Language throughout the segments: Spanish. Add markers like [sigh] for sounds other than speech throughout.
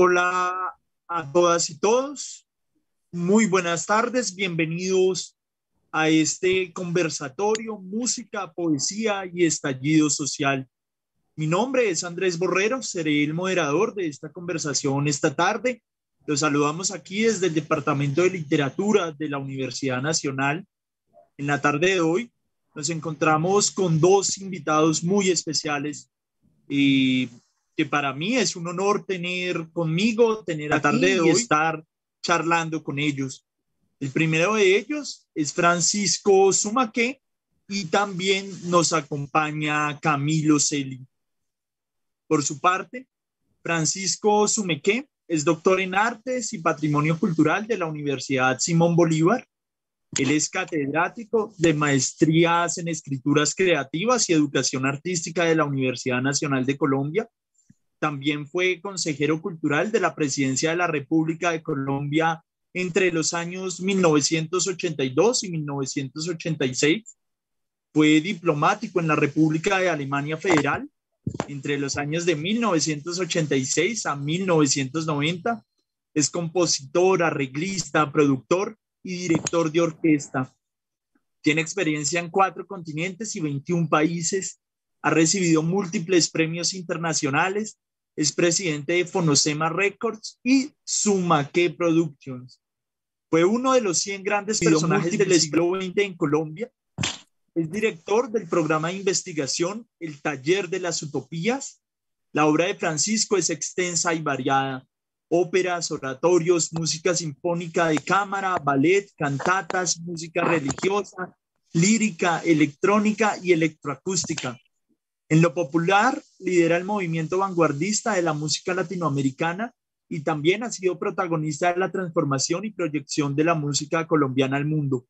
Hola a todas y todos. Muy buenas tardes. Bienvenidos a este conversatorio, música, poesía y estallido social. Mi nombre es Andrés Borrero, seré el moderador de esta conversación esta tarde. Los saludamos aquí desde el Departamento de Literatura de la Universidad Nacional. En la tarde de hoy nos encontramos con dos invitados muy especiales y que para mí es un honor tener conmigo, tener la tarde de hoy, estar charlando con ellos. El primero de ellos es Francisco Sumaque y también nos acompaña Camilo Celi. Por su parte, Francisco Sumeque es doctor en Artes y Patrimonio Cultural de la Universidad Simón Bolívar. Él es catedrático de maestrías en escrituras creativas y educación artística de la Universidad Nacional de Colombia. También fue consejero cultural de la Presidencia de la República de Colombia entre los años 1982 y 1986. Fue diplomático en la República de Alemania Federal entre los años de 1986 a 1990. Es compositor, arreglista, productor y director de orquesta. Tiene experiencia en cuatro continentes y 21 países. Ha recibido múltiples premios internacionales es presidente de Fonosema Records y Sumaque Productions. Fue uno de los 100 grandes personajes del siglo XX en Colombia. Es director del programa de investigación El Taller de las Utopías. La obra de Francisco es extensa y variada. Óperas, oratorios, música sinfónica de cámara, ballet, cantatas, música religiosa, lírica, electrónica y electroacústica. En lo popular, lidera el movimiento vanguardista de la música latinoamericana y también ha sido protagonista de la transformación y proyección de la música colombiana al mundo.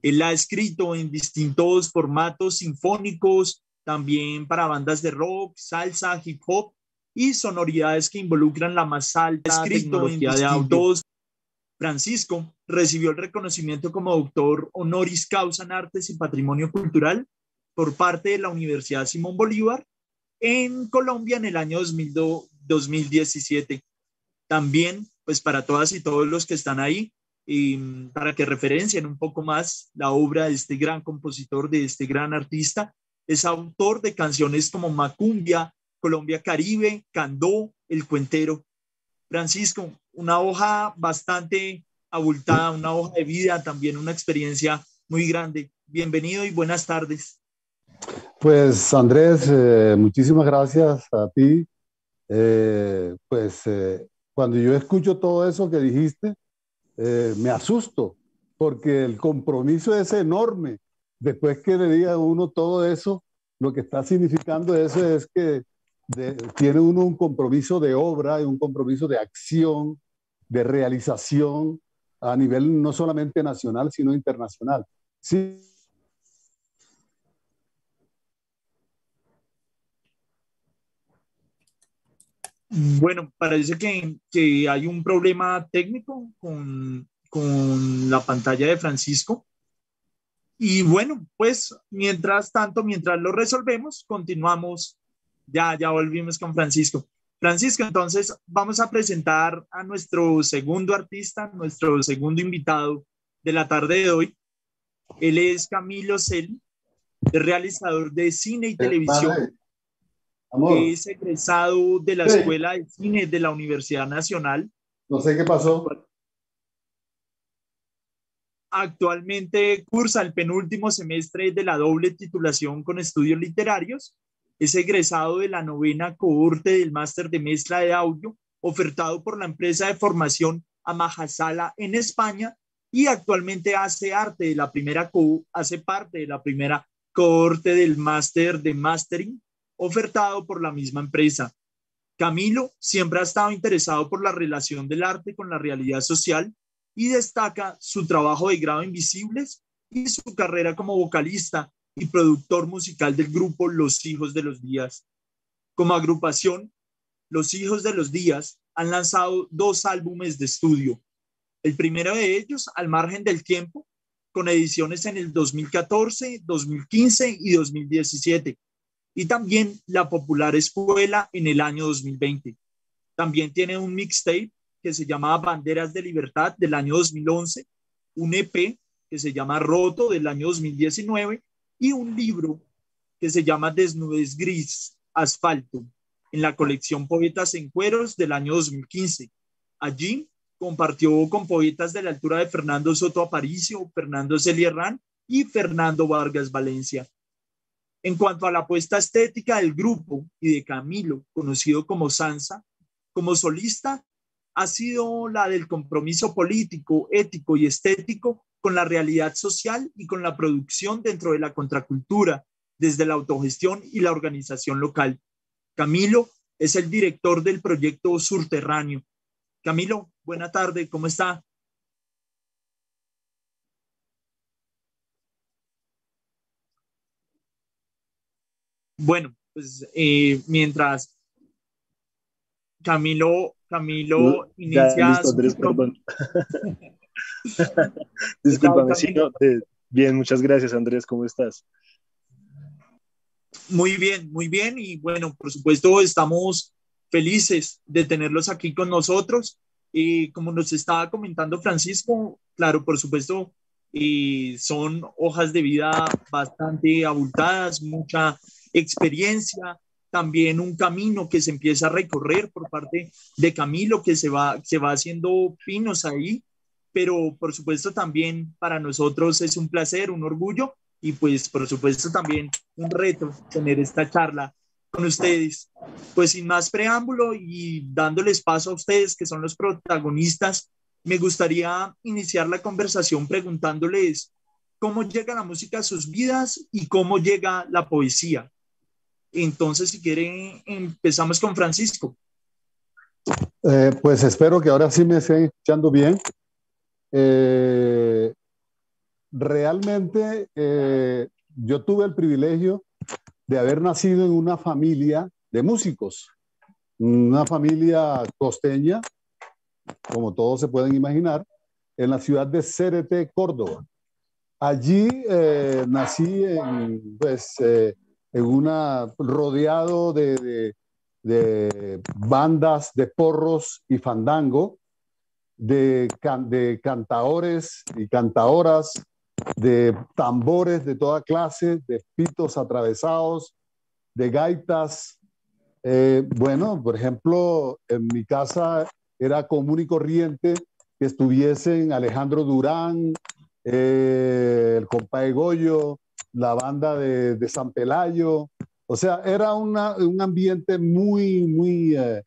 Él ha escrito en distintos formatos sinfónicos, también para bandas de rock, salsa, hip hop y sonoridades que involucran la más alta escrito en de autos. Francisco recibió el reconocimiento como doctor honoris causa en artes y patrimonio cultural por parte de la Universidad Simón Bolívar en Colombia en el año 2017. También, pues para todas y todos los que están ahí, y para que referencien un poco más la obra de este gran compositor, de este gran artista, es autor de canciones como Macumbia, Colombia Caribe, Candó, El Cuentero. Francisco, una hoja bastante abultada, una hoja de vida, también una experiencia muy grande. Bienvenido y buenas tardes. Pues Andrés, eh, muchísimas gracias a ti. Eh, pues eh, cuando yo escucho todo eso que dijiste, me asusto, porque el compromiso es enorme. Después que le diga uno todo eso, lo que está significando eso es que tiene uno un compromiso de obra y un compromiso de acción, de realización a nivel no solamente nacional, sino internacional. Sí, Bueno, parece que, que hay un problema técnico con, con la pantalla de Francisco. Y bueno, pues mientras tanto, mientras lo resolvemos, continuamos. Ya, ya volvimos con Francisco. Francisco, entonces vamos a presentar a nuestro segundo artista, nuestro segundo invitado de la tarde de hoy. Él es Camilo Cel, realizador de cine y televisión es egresado de la Escuela de Cine de la Universidad Nacional. No sé qué pasó. Actualmente cursa el penúltimo semestre de la doble titulación con estudios literarios. Es egresado de la novena cohorte del máster de mezcla de audio ofertado por la empresa de formación Amajasala en España y actualmente hace arte de la primera hace parte de la primera cohorte del máster de mastering ofertado por la misma empresa. Camilo siempre ha estado interesado por la relación del arte con la realidad social y destaca su trabajo de grado Invisibles y su carrera como vocalista y productor musical del grupo Los Hijos de los Días. Como agrupación, Los Hijos de los Días han lanzado dos álbumes de estudio. El primero de ellos, Al margen del tiempo, con ediciones en el 2014, 2015 y 2017, y también la Popular Escuela en el año 2020. También tiene un mixtape que se llama Banderas de Libertad del año 2011, un EP que se llama Roto del año 2019 y un libro que se llama Desnudez Gris, Asfalto, en la colección Poetas en Cueros del año 2015. Allí compartió con poetas de la altura de Fernando Soto Aparicio, Fernando Celierrán y Fernando Vargas Valencia. En cuanto a la apuesta estética del grupo y de Camilo, conocido como Sansa, como solista, ha sido la del compromiso político, ético y estético con la realidad social y con la producción dentro de la contracultura, desde la autogestión y la organización local. Camilo es el director del proyecto Surterráneo. Camilo, buena tarde, ¿cómo está? Bueno, pues eh, mientras Camilo, Camilo inicia. [laughs] [laughs] Disculpame, sí, bien, muchas gracias, Andrés, ¿cómo estás? Muy bien, muy bien. Y bueno, por supuesto, estamos felices de tenerlos aquí con nosotros. Y como nos estaba comentando Francisco, claro, por supuesto, y son hojas de vida bastante abultadas, mucha experiencia, también un camino que se empieza a recorrer por parte de Camilo, que se va, se va haciendo pinos ahí, pero por supuesto también para nosotros es un placer, un orgullo y pues por supuesto también un reto tener esta charla con ustedes. Pues sin más preámbulo y dándoles paso a ustedes que son los protagonistas, me gustaría iniciar la conversación preguntándoles cómo llega la música a sus vidas y cómo llega la poesía. Entonces, si quieren, empezamos con Francisco. Eh, pues espero que ahora sí me estén escuchando bien. Eh, realmente eh, yo tuve el privilegio de haber nacido en una familia de músicos, una familia costeña, como todos se pueden imaginar, en la ciudad de Cérete, Córdoba. Allí nací en, pues, en una, rodeado de, de, bandas de porros y fandango, de, de cantaores y cantadoras de tambores de toda clase, de pitos atravesados, de gaitas. Eh, bueno, por ejemplo, en mi casa era común y corriente que estuviesen Alejandro Durán, eh, el compa de Goyo, la banda de, San Pelayo. O sea, era un ambiente muy, muy, eh,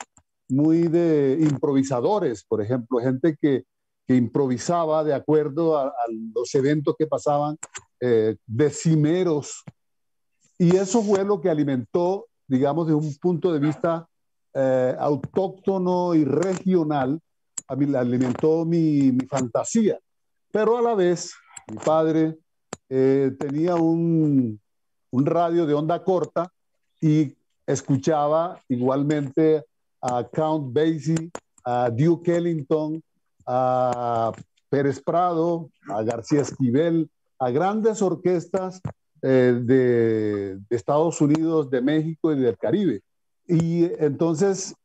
muy de improvisadores, por ejemplo, gente que que improvisaba de acuerdo a, los eventos que pasaban, eh, decimeros. Y eso fue lo que alimentó, digamos, desde un punto de vista eh, autóctono y regional, a mí, alimentó mi, mi, fantasía. Pero a la vez, mi padre eh, tenía un, un radio de onda corta y escuchaba igualmente a Count Basie, a Duke Ellington, a Pérez Prado, a García Esquivel, a grandes orquestas eh, de, Estados Unidos, de México y del Caribe. Y entonces,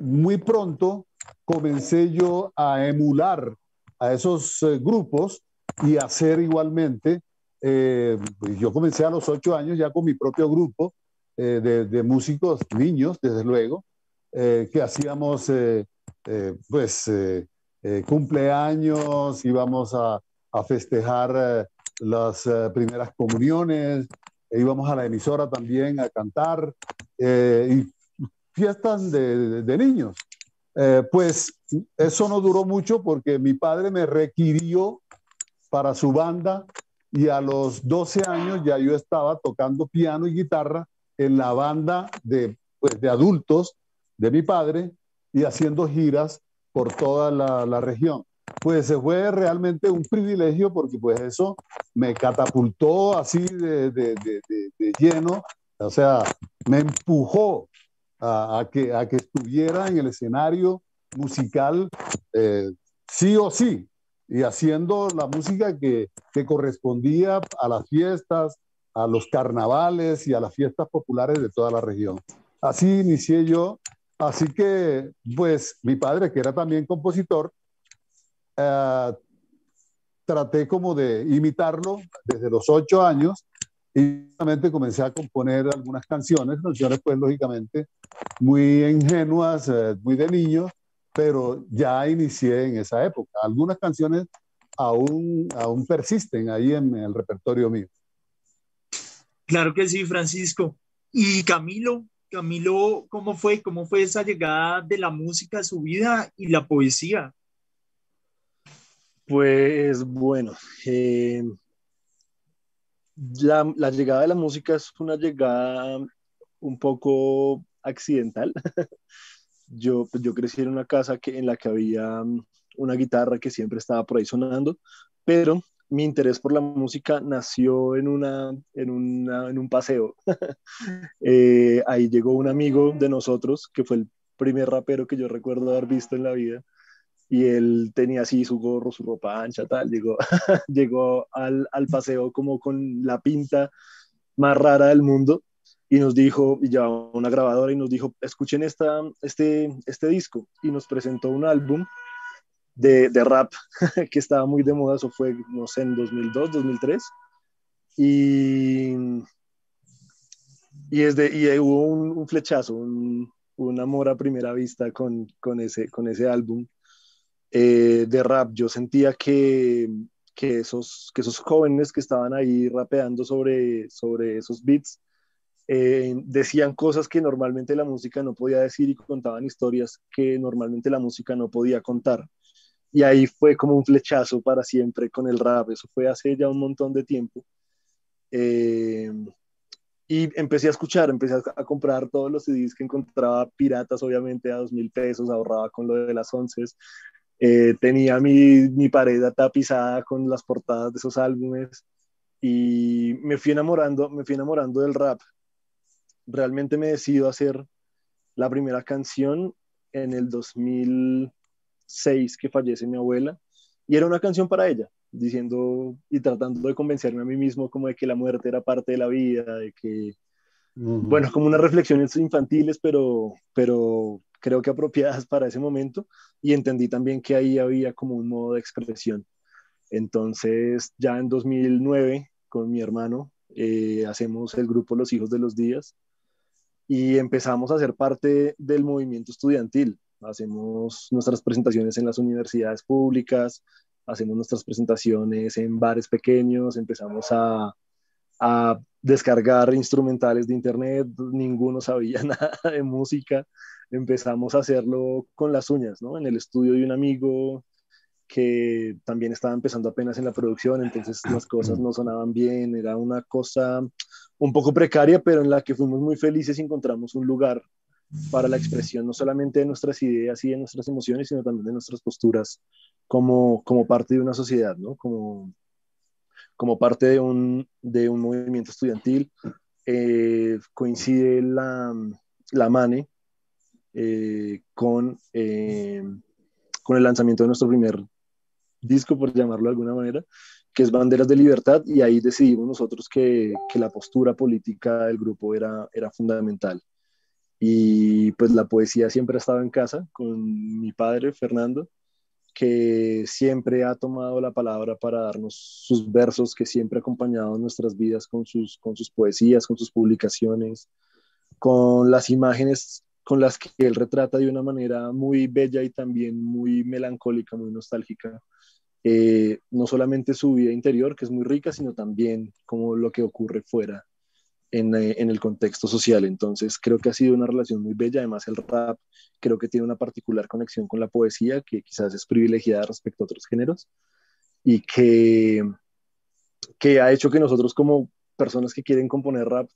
muy pronto comencé yo a emular a esos eh, grupos y hacer igualmente. Eh, yo comencé a los ocho años ya con mi propio grupo de, de, músicos, niños, desde luego, que hacíamos pues eh, cumpleaños, íbamos a, a festejar eh, las eh, primeras comuniones, e íbamos a la emisora también a cantar y fiestas de, de, niños. pues eso no duró mucho porque mi padre me requirió para su banda y a los 12 años ya yo estaba tocando piano y guitarra en la banda de, pues, de adultos de mi padre y haciendo giras por toda la, región. Pues fue realmente un privilegio porque pues eso me catapultó así de, de, de, lleno, o sea, me empujó a, que, a que estuviera en el escenario musical eh, sí o sí, y haciendo la música que, que, correspondía a las fiestas, a los carnavales y a las fiestas populares de toda la región. Así inicié yo Así que, pues, mi padre, que era también compositor, eh, traté como de imitarlo desde los ocho años y realmente comencé a componer algunas canciones, canciones pues lógicamente muy ingenuas, eh, muy de niño, pero ya inicié en esa época. Algunas canciones aún, aún persisten ahí en el repertorio mío. Claro que sí, Francisco. Y Camilo, Camilo, ¿cómo fue? ¿Cómo fue esa llegada de la música a su vida y la poesía? Pues bueno, eh, la, llegada de la música es una llegada un poco accidental. [laughs] yo, pues, yo crecí en una casa que, en la que había mm, una guitarra que siempre estaba por ahí sonando, pero mi interés por la música nació en, una, en, en un paseo. [laughs] Eh, ahí llegó un amigo de nosotros, que fue el primer rapero que yo recuerdo haber visto en la vida, y él tenía así su gorro, su ropa ancha, tal, llegó, [laughs] llegó al, al, paseo como con la pinta más rara del mundo y nos dijo, y llevaba una grabadora y nos dijo, escuchen esta, este, este disco y nos presentó un álbum de, de rap [laughs] que estaba muy de moda, eso fue, no sé, en 2002, 2003 y, y, es de, y hubo un, un flechazo, un, un, amor a primera vista con, con, ese, con ese álbum eh, de rap. Yo sentía que, que, esos, que esos jóvenes que estaban ahí rapeando sobre, sobre esos beats eh, decían cosas que normalmente la música no podía decir y contaban historias que normalmente la música no podía contar. Y ahí fue como un flechazo para siempre con el rap. Eso fue hace ya un montón de tiempo. Eh, y empecé a escuchar, empecé a, comprar todos los CDs que encontraba piratas, obviamente a dos mil pesos, ahorraba con lo de las once, eh, tenía mi, mi pared tapizada con las portadas de esos álbumes y me fui enamorando, me fui enamorando del rap. Realmente me decido hacer la primera canción en el 2006 que fallece mi abuela y era una canción para ella, diciendo y tratando de convencerme a mí mismo como de que la muerte era parte de la vida, de que, bueno, como unas reflexiones infantiles, pero, pero creo que apropiadas para ese momento y entendí también que ahí había como un modo de expresión. Entonces, ya en 2009, con mi hermano, eh, hacemos el grupo Los Hijos de los Días y empezamos a ser parte del movimiento estudiantil. Hacemos nuestras presentaciones en las universidades públicas, hacemos nuestras presentaciones en bares pequeños, empezamos a, a descargar instrumentales de internet, ninguno sabía [laughs] nada de música, empezamos a hacerlo con las uñas, ¿no? En el estudio de un amigo que también estaba empezando apenas en la producción, entonces las [clears throat] cosas no sonaban bien, era una cosa un poco precaria, pero en la que fuimos muy felices y encontramos un lugar para la expresión no solamente de nuestras ideas y de nuestras emociones, sino también de nuestras posturas como, como parte de una sociedad, ¿no? Como, como parte de un, de un movimiento estudiantil. Eh, coincide la, la MANE, eh, con, eh, con el lanzamiento de nuestro primer disco, por llamarlo de alguna manera, que es Banderas de Libertad, y ahí decidimos nosotros que, que la postura política del grupo era, era fundamental. Y pues la poesía siempre ha estado en casa con mi padre, Fernando, que siempre ha tomado la palabra para darnos sus versos, que siempre ha acompañado nuestras vidas con sus, con sus poesías, con sus publicaciones, con las imágenes con las que él retrata de una manera muy bella y también muy melancólica, muy nostálgica, eh, no solamente su vida interior, que es muy rica, sino también como lo que ocurre fuera en, eh, en, el contexto social. Entonces, creo que ha sido una relación muy bella. Además, el rap creo que tiene una particular conexión con la poesía, que quizás es privilegiada respecto a otros géneros, y que, que ha hecho que nosotros como personas que quieren componer rap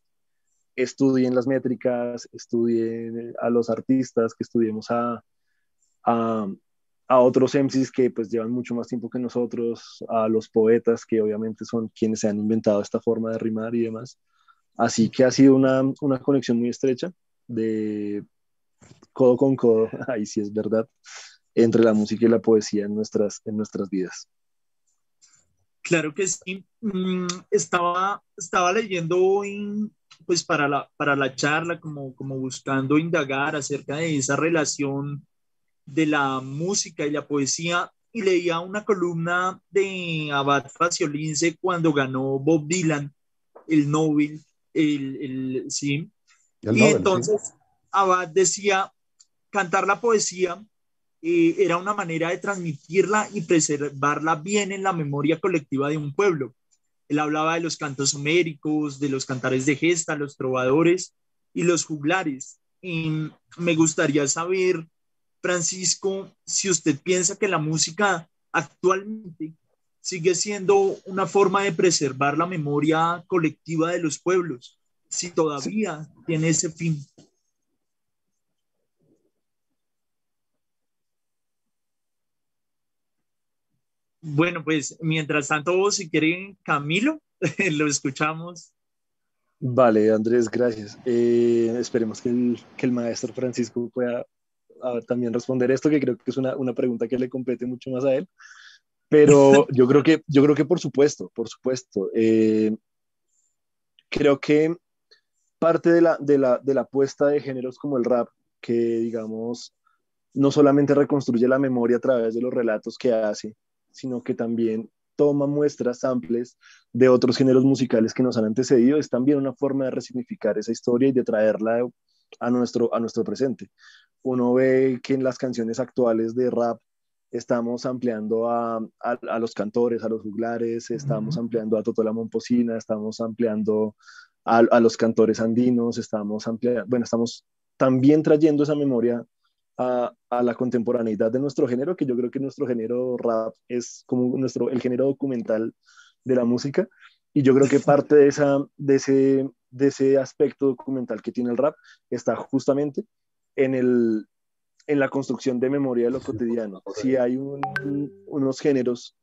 estudien las métricas, estudien a los artistas, que estudiemos a, a, a, otros MCs que pues llevan mucho más tiempo que nosotros, a los poetas que obviamente son quienes se han inventado esta forma de rimar y demás. Así que ha sido una, una conexión muy estrecha de codo con codo, [laughs] ahí sí es verdad, entre la música y la poesía en nuestras, en nuestras vidas. Claro que sí. Mm, estaba, estaba leyendo hoy pues para la, para la charla, como, como buscando indagar acerca de esa relación de la música y la poesía y leía una columna de Abad Faciolince cuando ganó Bob Dylan el Nobel, el, el sí. y entonces Abad decía, cantar la poesía eh, era una manera de transmitirla y preservarla bien en la memoria colectiva de un pueblo. Él hablaba de los cantos homéricos, de los cantares de gesta, los trovadores y los juglares. Y me gustaría saber Francisco, si usted piensa que la música actualmente sigue siendo una forma de preservar la memoria colectiva de los pueblos, si todavía tiene ese fin. Bueno, pues mientras tanto, si quieren, Camilo, [laughs] lo escuchamos. Vale, Andrés, gracias. Eh, esperemos que el, que el maestro Francisco pueda también responder esto, que creo que es una, una, pregunta que le compete mucho más a él. Pero [laughs] yo creo que, yo creo que por supuesto, por supuesto. Eh, creo que parte de la, de, la, de la apuesta de géneros como el rap, que digamos, no solamente reconstruye la memoria a través de los relatos que hace, sino que también toma muestras, samples de otros géneros musicales que nos han antecedido, es también una forma de resignificar esa historia y de traerla a nuestro, a nuestro presente uno ve que en las canciones actuales de rap estamos ampliando a, los cantores, a los juglares, estamos ampliando a Toto la Momposina, estamos ampliando a, los cantores andinos, estamos ampliando, bueno, estamos también trayendo esa memoria a, la contemporaneidad de nuestro género, que yo creo que nuestro género rap es como nuestro, el género documental de la música, y yo creo que parte de, esa, de, ese, de ese aspecto documental que tiene el rap está justamente en, el, en la construcción de memoria de lo cotidiano. Si hay unos géneros,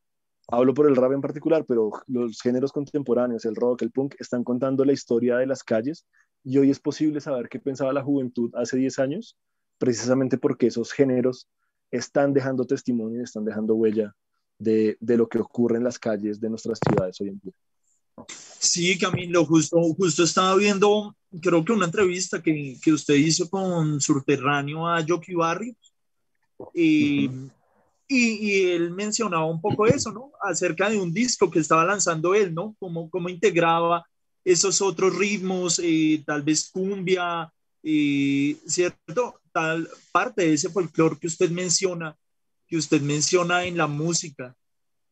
hablo por el rap en particular, pero los géneros contemporáneos, el rock, el punk, están contando la historia de las calles y hoy es posible saber qué pensaba la juventud hace 10 años, precisamente porque esos géneros están dejando testimonio, están dejando huella de, de lo que ocurre en las calles de nuestras ciudades hoy en día. Sí, Camilo, justo, justo estaba viendo, creo que una entrevista que, que usted hizo con Subterráneo a Jockey Barry y, y, él mencionaba un poco eso, ¿no? Acerca de un disco que estaba lanzando él, ¿no? Cómo, cómo integraba esos otros ritmos, eh, tal vez cumbia, eh, ¿cierto? Tal parte de ese folclore que usted menciona, que usted menciona en la música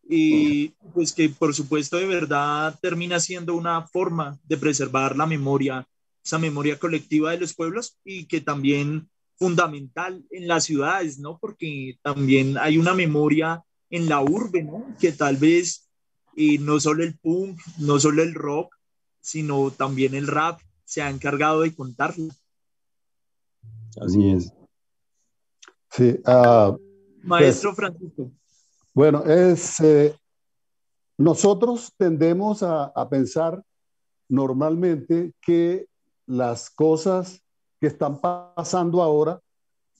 y pues que por supuesto de verdad termina siendo una forma de preservar la memoria, esa memoria colectiva de los pueblos y que también fundamental en las ciudades, ¿no? Porque también hay una memoria en la urbe, ¿no? Que tal vez y no solo el punk, no solo el rock, sino también el rap se ha encargado de contarlo. Así es. Sí. Uh, Maestro pues, Francisco. Bueno, es, eh, nosotros tendemos a, pensar normalmente que las cosas que están pasando ahora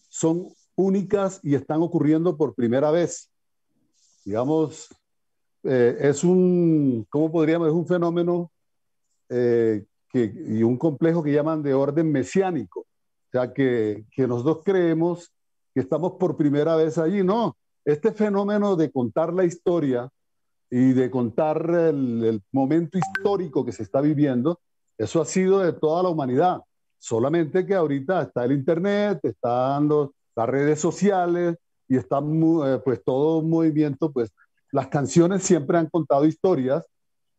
son únicas y están ocurriendo por primera vez. Digamos, eh, es un, ¿cómo podríamos? Es un fenómeno eh, y un complejo que llaman de orden mesiánico. O sea, que, que nosotros creemos que estamos por primera vez allí. No, este fenómeno de contar la historia y de contar el, momento histórico que se está viviendo, eso ha sido de toda la humanidad. Solamente que ahorita está el Internet, están las redes sociales y está eh, pues todo un movimiento, pues las canciones siempre han contado historias,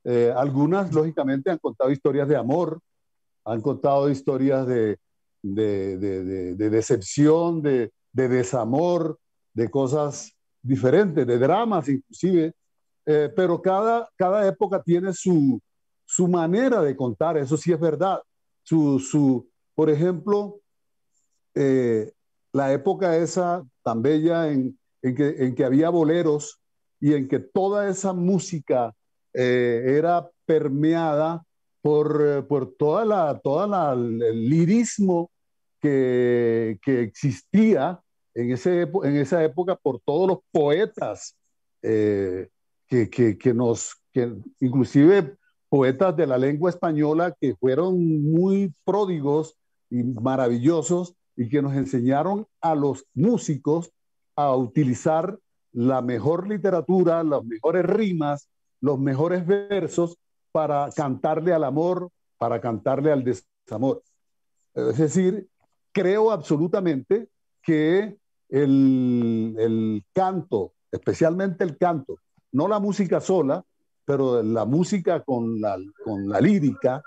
eh, algunas lógicamente han contado historias de amor, han contado historias de, de, de decepción, de, desamor, de cosas diferentes, de dramas inclusive, eh, pero cada, cada época tiene su, su manera de contar, eso sí es verdad. Su, su, por ejemplo, eh, la época esa tan bella en, en, que, en, que, había boleros y en que toda esa música eh, era permeada por, por toda la, toda la, el lirismo que, que existía en, ese, en esa época por todos los poetas eh, que, que, que, nos, que inclusive poetas de la lengua española que fueron muy pródigos y maravillosos y que nos enseñaron a los músicos a utilizar la mejor literatura, las mejores rimas, los mejores versos para cantarle al amor, para cantarle al desamor. Es decir, creo absolutamente que el, el canto, especialmente el canto, no la música sola, pero la música con la, con la lírica,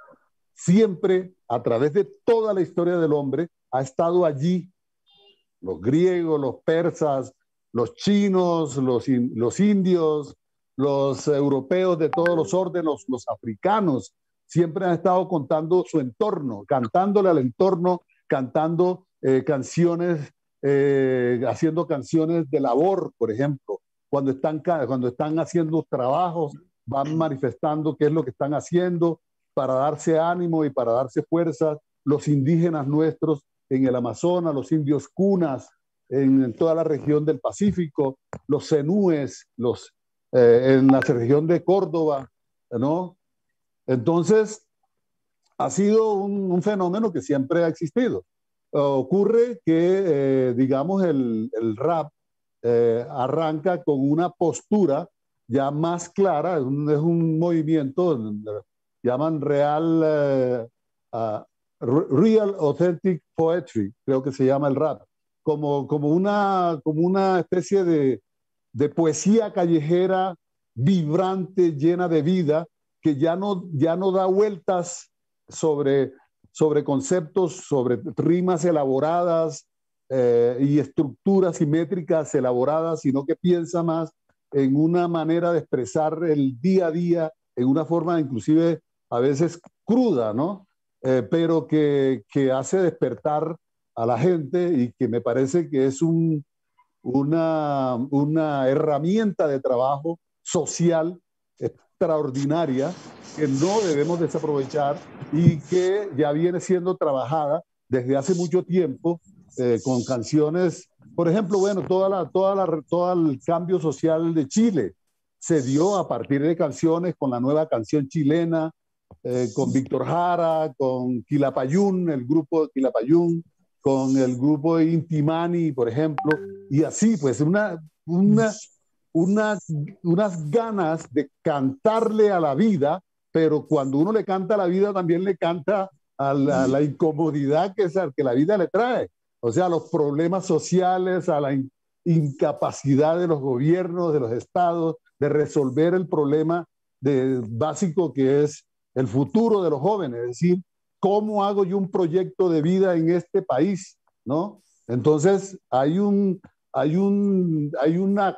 siempre a través de toda la historia del hombre ha estado allí. Los griegos, los persas, los chinos, los, los indios, los europeos de todos los órdenes, los africanos, siempre han estado contando su entorno, cantándole al entorno, cantando eh, canciones, eh, haciendo canciones de labor, por ejemplo, cuando están, cuando están haciendo trabajos, van manifestando qué es lo que están haciendo para darse ánimo y para darse fuerza. Los indígenas nuestros en el Amazonas, los indios cunas en, toda la región del Pacífico, los zenúes, los, eh, en la región de Córdoba, ¿no? Entonces, ha sido un, fenómeno que siempre ha existido. Ocurre que, eh, digamos, el, el rap eh, arranca con una postura ya más clara, es un, movimiento, llaman real, eh, real authentic poetry, creo que se llama el rap, como, como, una, como una especie de, de poesía callejera vibrante, llena de vida, que ya no, ya no da vueltas sobre, sobre conceptos, sobre rimas elaboradas, eh, y estructuras simétricas elaboradas, sino que piensa más en una manera de expresar el día a día, en una forma inclusive a veces cruda, ¿no? Eh, pero que, que, hace despertar a la gente y que me parece que es un, una, una herramienta de trabajo social extraordinaria que no debemos desaprovechar y que ya viene siendo trabajada desde hace mucho tiempo eh, con canciones, por ejemplo, bueno, toda la, toda la, todo el cambio social de Chile se dio a partir de canciones con la nueva canción chilena, eh, con Víctor Jara, con Quilapayún, el grupo de Quilapayún, con el grupo de Intimani, por ejemplo, y así, pues, una, una, una, unas ganas de cantarle a la vida, pero cuando uno le canta a la vida, también le canta a la, a la incomodidad que, que la vida le trae o sea, los problemas sociales, a la incapacidad de los gobiernos, de los estados, de resolver el problema de, básico que es el futuro de los jóvenes, es decir, ¿cómo hago yo un proyecto de vida en este país? ¿No? Entonces, hay un, hay un, hay una,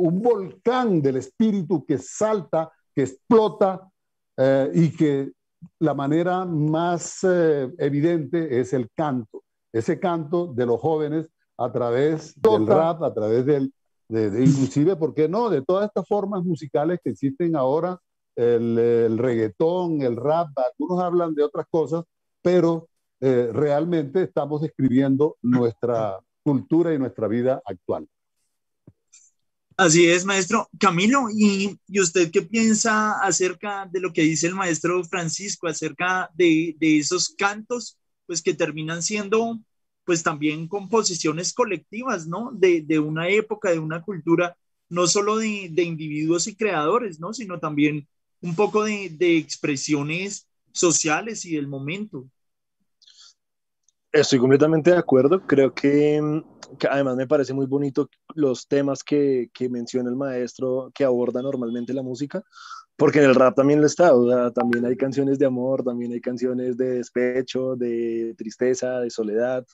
un volcán del espíritu que salta, que explota eh, y que la manera más eh, evidente es el canto ese canto de los jóvenes a través del rap, a través del, de, inclusive, ¿por qué no? De todas estas formas musicales que existen ahora, el, el reggaetón, el rap, algunos hablan de otras cosas, pero eh, realmente estamos describiendo nuestra cultura y nuestra vida actual. Así es, maestro. Camilo, ¿y, ¿y, usted qué piensa acerca de lo que dice el maestro Francisco, acerca de, esos cantos pues que terminan siendo pues también composiciones colectivas, ¿no? De, una época, de una cultura, no solo de, individuos y creadores, ¿no? Sino también un poco de expresiones sociales y del momento. Estoy completamente de acuerdo. Creo que, que, además me parece muy bonito los temas que, que menciona el maestro que aborda normalmente la música, porque en el rap también lo está, o sea, también hay canciones de amor, también hay canciones de despecho, de tristeza, de soledad,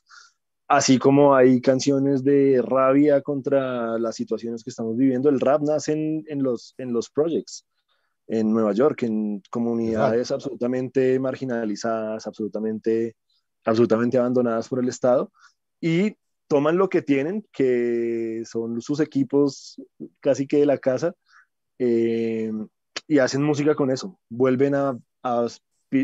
así como hay canciones de rabia contra las situaciones que estamos viviendo. El rap nace en, en los, en los projects, en Nueva York, en comunidades absolutamente marginalizadas, absolutamente, absolutamente abandonadas por el Estado, y toman lo que tienen, que son sus equipos casi que de la casa, eh, y hacen música con eso. Vuelven a, a,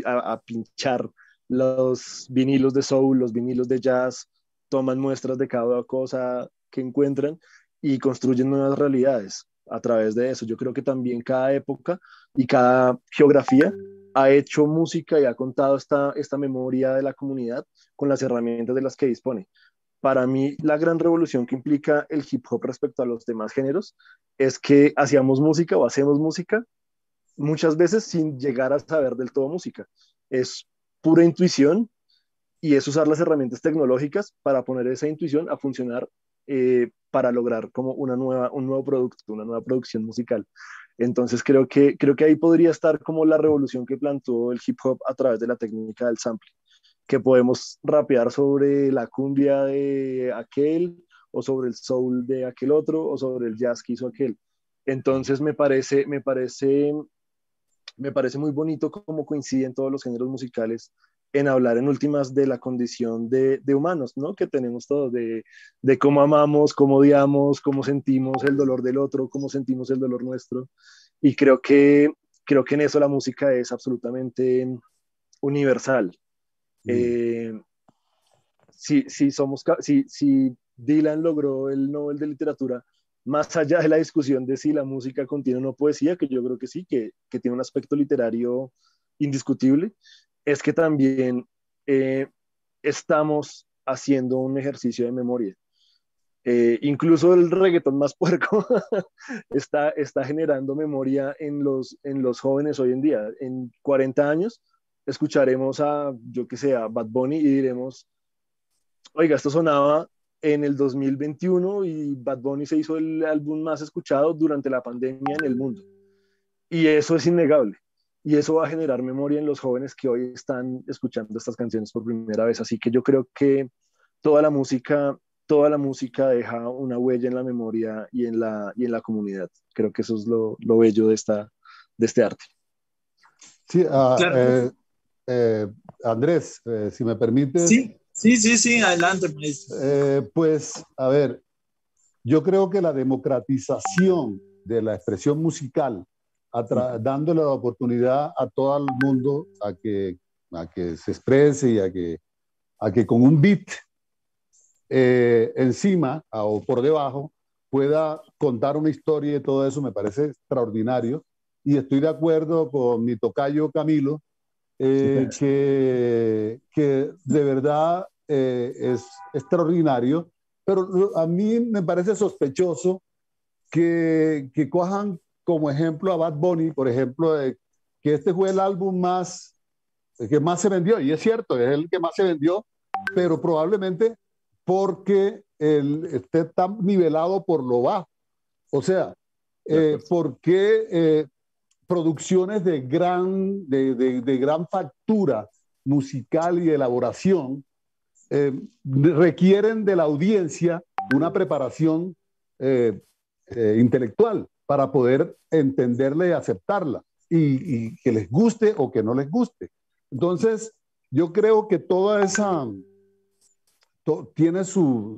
a, pinchar los vinilos de soul, los vinilos de jazz, toman muestras de cada cosa que encuentran y construyen nuevas realidades. a través de eso. Yo creo que también cada época y cada geografía ha hecho música y ha contado esta, esta memoria de la comunidad con las herramientas de las que dispone. Para mí, la gran revolución que implica el hip hop respecto a los demás géneros es que hacíamos música o hacemos música muchas veces sin llegar a saber del todo música. Es pura intuición y es usar las herramientas tecnológicas para poner esa intuición a funcionar eh, para lograr como una nueva, un nuevo producto, una nueva producción musical. Entonces creo que, creo que ahí podría estar como la revolución que planteó el hip hop a través de la técnica del sample, que podemos rapear sobre la cumbia de aquel o sobre el soul de aquel otro o sobre el jazz que hizo aquel. Entonces me parece, me parece, me parece muy bonito cómo coinciden todos los géneros musicales en hablar en últimas de la condición de, de humanos, ¿no? Que tenemos todos, de, de, cómo amamos, cómo odiamos, cómo sentimos el dolor del otro, cómo sentimos el dolor nuestro. Y creo que, creo que en eso la música es absolutamente universal. Mm. Eh, si, si, somos, si, si Dylan logró el Nobel de Literatura, más allá de la discusión de si la música contiene o no poesía, que yo creo que sí, que, que tiene un aspecto literario indiscutible, es que también eh, estamos haciendo un ejercicio de memoria. Eh, incluso el reggaetón más [laughs] puerco está, está generando memoria en los, en los jóvenes hoy en día. En 40 años escucharemos a, yo que sé, a Bad Bunny y diremos, oiga, esto sonaba en el 2021 y Bad Bunny se hizo el álbum más escuchado durante la pandemia en el mundo. Y eso es innegable y eso va a generar memoria en los jóvenes que hoy están escuchando estas canciones por primera vez. Así que yo creo que toda la música, toda la música deja una huella en la memoria y en la, y en la comunidad. Creo que eso es lo, lo bello de, esta, de este arte. Sí, uh, eh, eh, Andrés, eh, si me permites. Sí, sí, sí, sí, adelante. pues, a ver, yo creo que la democratización de la expresión musical dándole la oportunidad a todo el mundo a que, a que se exprese y a que, a que con un beat eh, encima o por debajo pueda contar una historia y todo eso me parece extraordinario. Y estoy de acuerdo con mi tocayo Camilo, eh, que, que, de verdad eh, es extraordinario, pero a mí me parece sospechoso que, que cojan como ejemplo a Bad Bunny, por ejemplo, de que este fue el álbum más que más se vendió, y es cierto, es el que más se vendió, pero probablemente porque el, esté tan nivelado por lo bajo. O sea, eh, porque eh, producciones de gran, de, de, gran factura musical y elaboración eh, requieren de la audiencia una preparación intelectual para poder entenderla y aceptarla y, que les guste o que no les guste. Entonces, yo creo que toda esa tiene su,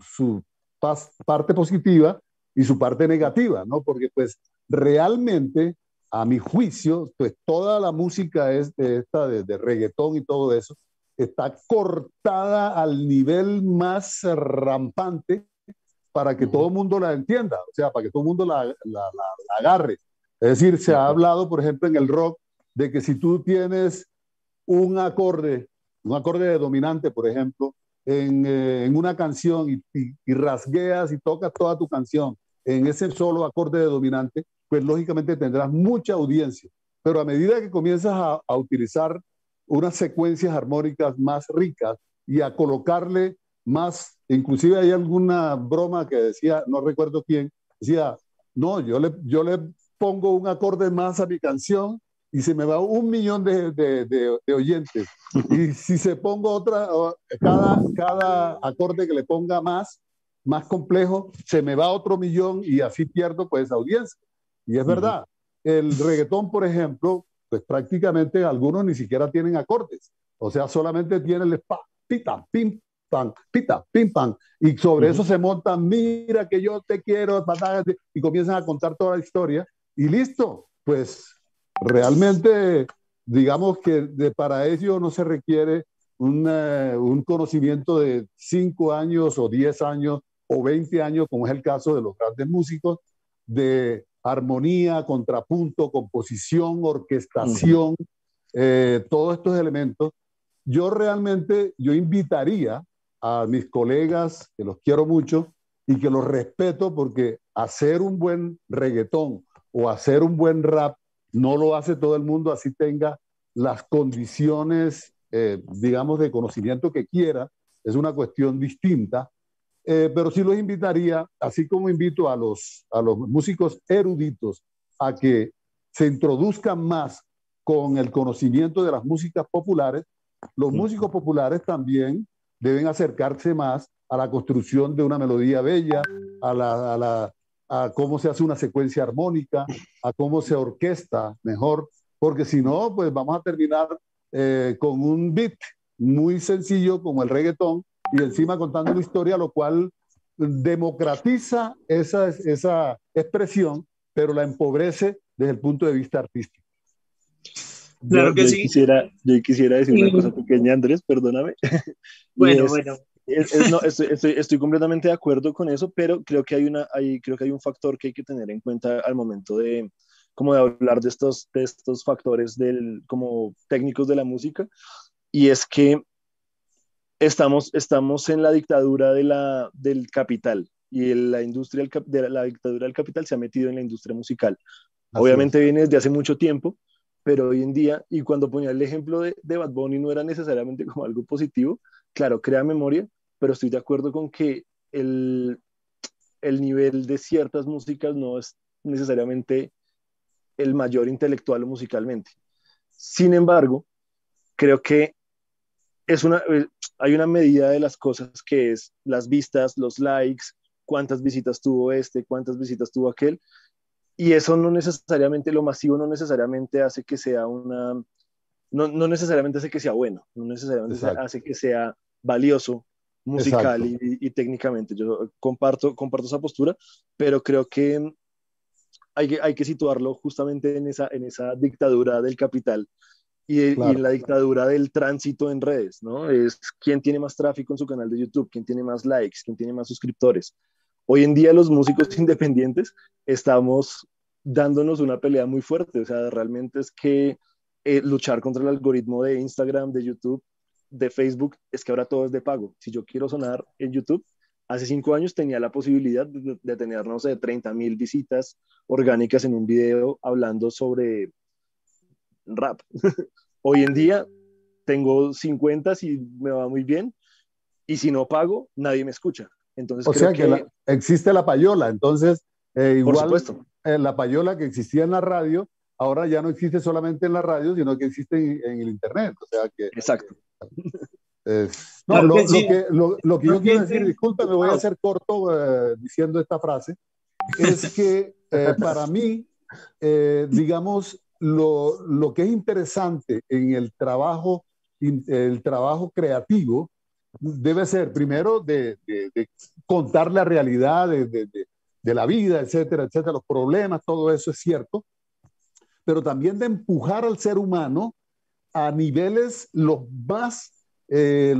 parte positiva y su parte negativa, ¿no? Porque pues realmente, a mi juicio, pues toda la música es de esta de, de y todo eso está cortada al nivel más rampante para que todo el mundo la entienda, o sea, para que todo el mundo la, la, agarre. Es decir, se ha hablado, por ejemplo, en el rock, de que si tú tienes un acorde, un acorde de dominante, por ejemplo, en, eh, en una canción y, y, rasgueas y tocas toda tu canción en ese solo acorde de dominante, pues lógicamente tendrás mucha audiencia. Pero a medida que comienzas a, a utilizar unas secuencias armónicas más ricas y a colocarle más, inclusive hay alguna broma que decía, no recuerdo quién, decía, no, yo le, yo le pongo un acorde más a mi canción y se me va un millón de, de, de, oyentes. Y [laughs] si se pongo otra, cada, cada acorde que le ponga más, más complejo, se me va otro millón y así pierdo pues audiencia. Y es verdad, el reggaetón, por ejemplo, pues prácticamente algunos ni siquiera tienen acordes. O sea, solamente tienen el pa, pita, pim, pan, pita, pim, pam. Y sobre eso se montan, mira que yo te quiero, y comienzan a contar toda la historia. Y listo, pues realmente, digamos que de, para ello no se requiere un, un conocimiento de 5 años o 10 años o 20 años, como es el caso de los grandes músicos, de armonía, contrapunto, composición, orquestación, eh, todos estos elementos, yo realmente, yo invitaría a mis colegas, que los quiero mucho y que los respeto porque hacer un buen reggaetón o hacer un buen rap no lo hace todo el mundo, así tenga las condiciones, eh, digamos, de conocimiento que quiera, es una cuestión distinta, eh, pero sí los invitaría, así como invito a los, a los músicos eruditos a que se introduzcan más con el conocimiento de las músicas populares, los músicos populares también deben acercarse más a la construcción de una melodía bella, a, la, a, cómo se hace una secuencia armónica, a cómo se orquesta mejor, porque si no, pues vamos a terminar eh, con un beat muy sencillo como el reggaetón y encima contando una historia, lo cual democratiza esa, esa expresión, pero la empobrece desde el punto de vista artístico. Claro que sí. Quisiera, yo quisiera decir una cosa pequeña, Andrés, perdóname. [laughs] Bueno, bueno. no, estoy, estoy, estoy, completamente de acuerdo con eso, pero creo que, hay una, hay, creo que hay un factor que hay que tener en cuenta al momento de, como de hablar de estos, de estos factores del, como técnicos de la música, y es que estamos, estamos en la dictadura de la, del capital, y la industria de la dictadura del capital se ha metido en la industria musical. Obviamente viene desde hace mucho tiempo, pero hoy en día, y cuando ponía el ejemplo de, de Bad Bunny no era necesariamente como algo positivo, claro, crea memoria, pero estoy de acuerdo con que el, el nivel de ciertas músicas no es necesariamente el mayor intelectual musicalmente. Sin embargo, creo que es una, eh, hay una medida de las cosas que es las vistas, los likes, cuántas visitas tuvo este, cuántas visitas tuvo aquel, y eso no necesariamente, lo masivo no necesariamente hace que sea una, no, no necesariamente hace que sea bueno, no necesariamente hace que sea valioso musical y, técnicamente. Yo comparto, comparto esa postura, pero creo que hay que, hay que situarlo justamente en esa, en esa dictadura del capital y, y, en la dictadura del tránsito en redes, ¿no? Es quién tiene más tráfico en su canal de YouTube, quién tiene más likes, quién tiene más suscriptores. Hoy en día los músicos [laughs] independientes estamos dándonos una pelea muy fuerte, o sea, realmente es que eh, luchar contra el algoritmo de Instagram, de YouTube, de Facebook, es que ahora todo es de pago. Si yo quiero sonar en YouTube, hace cinco años tenía la posibilidad de, tener, no sé, 30 mil visitas orgánicas en un video hablando sobre rap. [laughs] Hoy en día tengo 50 si me va muy bien y si no pago, nadie me escucha. Entonces, o sea que, existe la payola, entonces eh, igual por supuesto. Eh, la payola que existía en la radio, ahora ya no existe solamente en la radio, sino que existe en, el internet. O sea que, Exacto. [laughs] no, lo, que, lo, que, yo quiero decir, disculpa, me voy a hacer corto eh, diciendo esta frase, es [laughs] que para mí, digamos, lo, lo, que es interesante en el trabajo, el trabajo creativo debe ser primero de, contar la realidad de, la vida, etcétera, etcétera, los problemas, todo eso es cierto, pero también de empujar al ser humano a niveles los más, eh,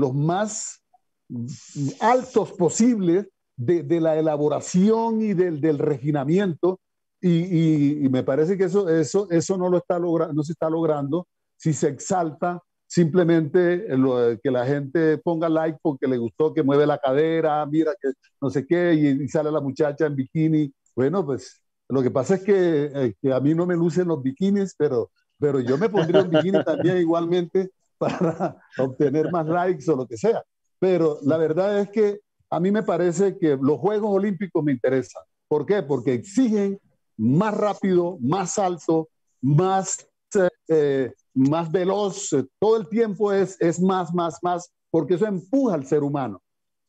altos posibles de, la elaboración y del, del refinamiento. Y, me parece que eso, eso, eso no, lo está no se está logrando si se exalta simplemente que la gente ponga like porque le gustó, que mueve la cadera, mira que no sé qué, y, sale la muchacha en bikini. Bueno, pues lo que pasa es que, eh, que, a mí no me lucen los bikinis, pero, pero yo me pondría un bikini también igualmente [laughs] para obtener más likes o lo que sea. Pero la verdad es que a mí me parece que los Juegos Olímpicos me interesan. ¿Por qué? Porque exigen más rápido, más alto, más eh, más veloz, eh, todo el tiempo es, es más, más, más, porque eso empuja al ser humano.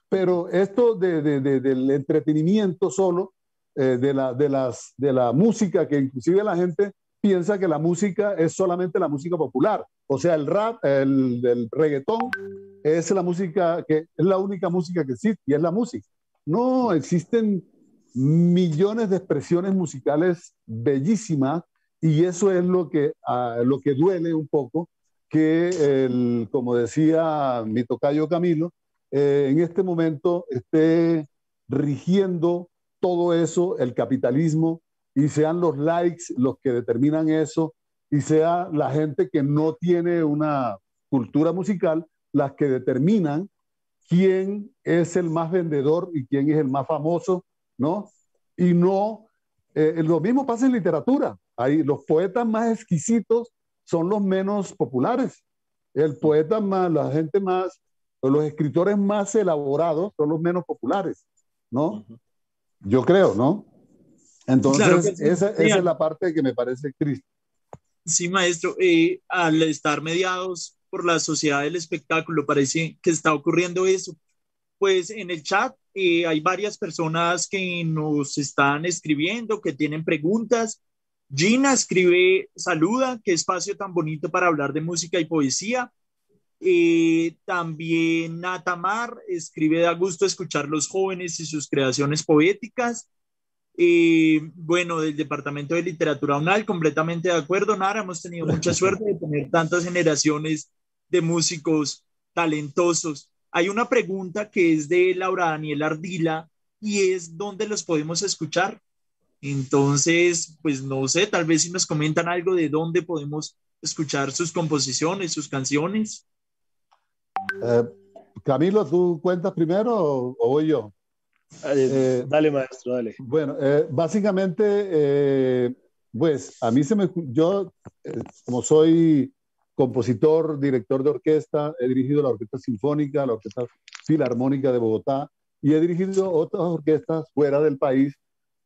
Pero esto de, de, del entretenimiento solo, eh, de, la, de, las, de la música, que inclusive la gente piensa que la música es solamente la música popular. O sea, el rap, el, el reggaetón, es la música que es la única música que existe y es la música. No, existen millones de expresiones musicales bellísimas y eso es lo que, ah, lo que duele un poco, que, el, como decía mi tocayo Camilo, eh, en este momento esté rigiendo todo eso, el capitalismo, y sean los likes los que determinan eso y sea la gente que no tiene una cultura musical las que determinan quién es el más vendedor y quién es el más famoso, ¿no? Y no, eh, lo mismo pasa en literatura. Ahí los poetas más exquisitos son los menos populares. El poeta más, la gente más, los escritores más elaborados son los menos populares, ¿no? Yo creo, ¿no? Entonces, esa, esa, es la parte que me parece triste. Sí, maestro, eh, al estar mediados por la sociedad del espectáculo, parece que está ocurriendo eso. Pues en el chat eh, hay varias personas que nos están escribiendo, que tienen preguntas. Gina escribe, saluda, qué espacio tan bonito para hablar de música y poesía. Eh, también Natamar escribe, da gusto escuchar los jóvenes y sus creaciones poéticas. Eh, bueno, del Departamento de Literatura UNAL, completamente de acuerdo, Nara, hemos tenido [laughs] mucha suerte de tener tantas generaciones de músicos talentosos. Hay una pregunta que es de Laura Daniela Ardila y es dónde los podemos escuchar. Entonces, pues no sé, tal vez si nos comentan algo de dónde podemos escuchar sus composiciones, sus canciones. Eh, Camilo, ¿tú cuentas primero o, o voy yo? Eh, dale, maestro, dale. Bueno, eh, básicamente, eh, pues a mí se me, yo como soy compositor, director de orquesta, he dirigido la Orquesta Sinfónica, la Orquesta Filarmónica de Bogotá y he dirigido otras orquestas fuera del país,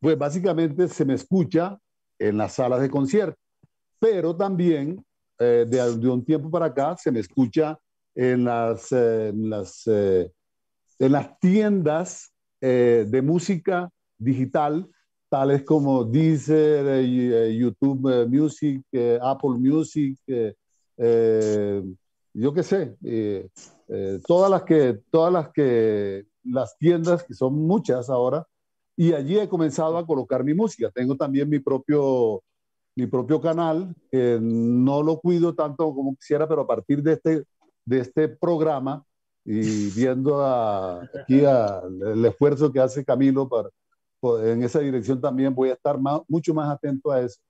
pues básicamente se me escucha en las salas de concierto, pero también de, de, un tiempo para acá se me escucha en las, en las, en las tiendas eh, de música digital, tales como Deezer, eh, eh, YouTube Music, Apple Music, yo qué sé, todas las que, todas las que, las tiendas, que son muchas ahora, y allí he comenzado a colocar mi música. Tengo también mi propio, mi propio canal, que no lo cuido tanto como quisiera, pero a partir de este, de este programa, y [laughs] viendo aquí el esfuerzo que hace Camilo para, en esa dirección también voy a estar mucho más atento a eso.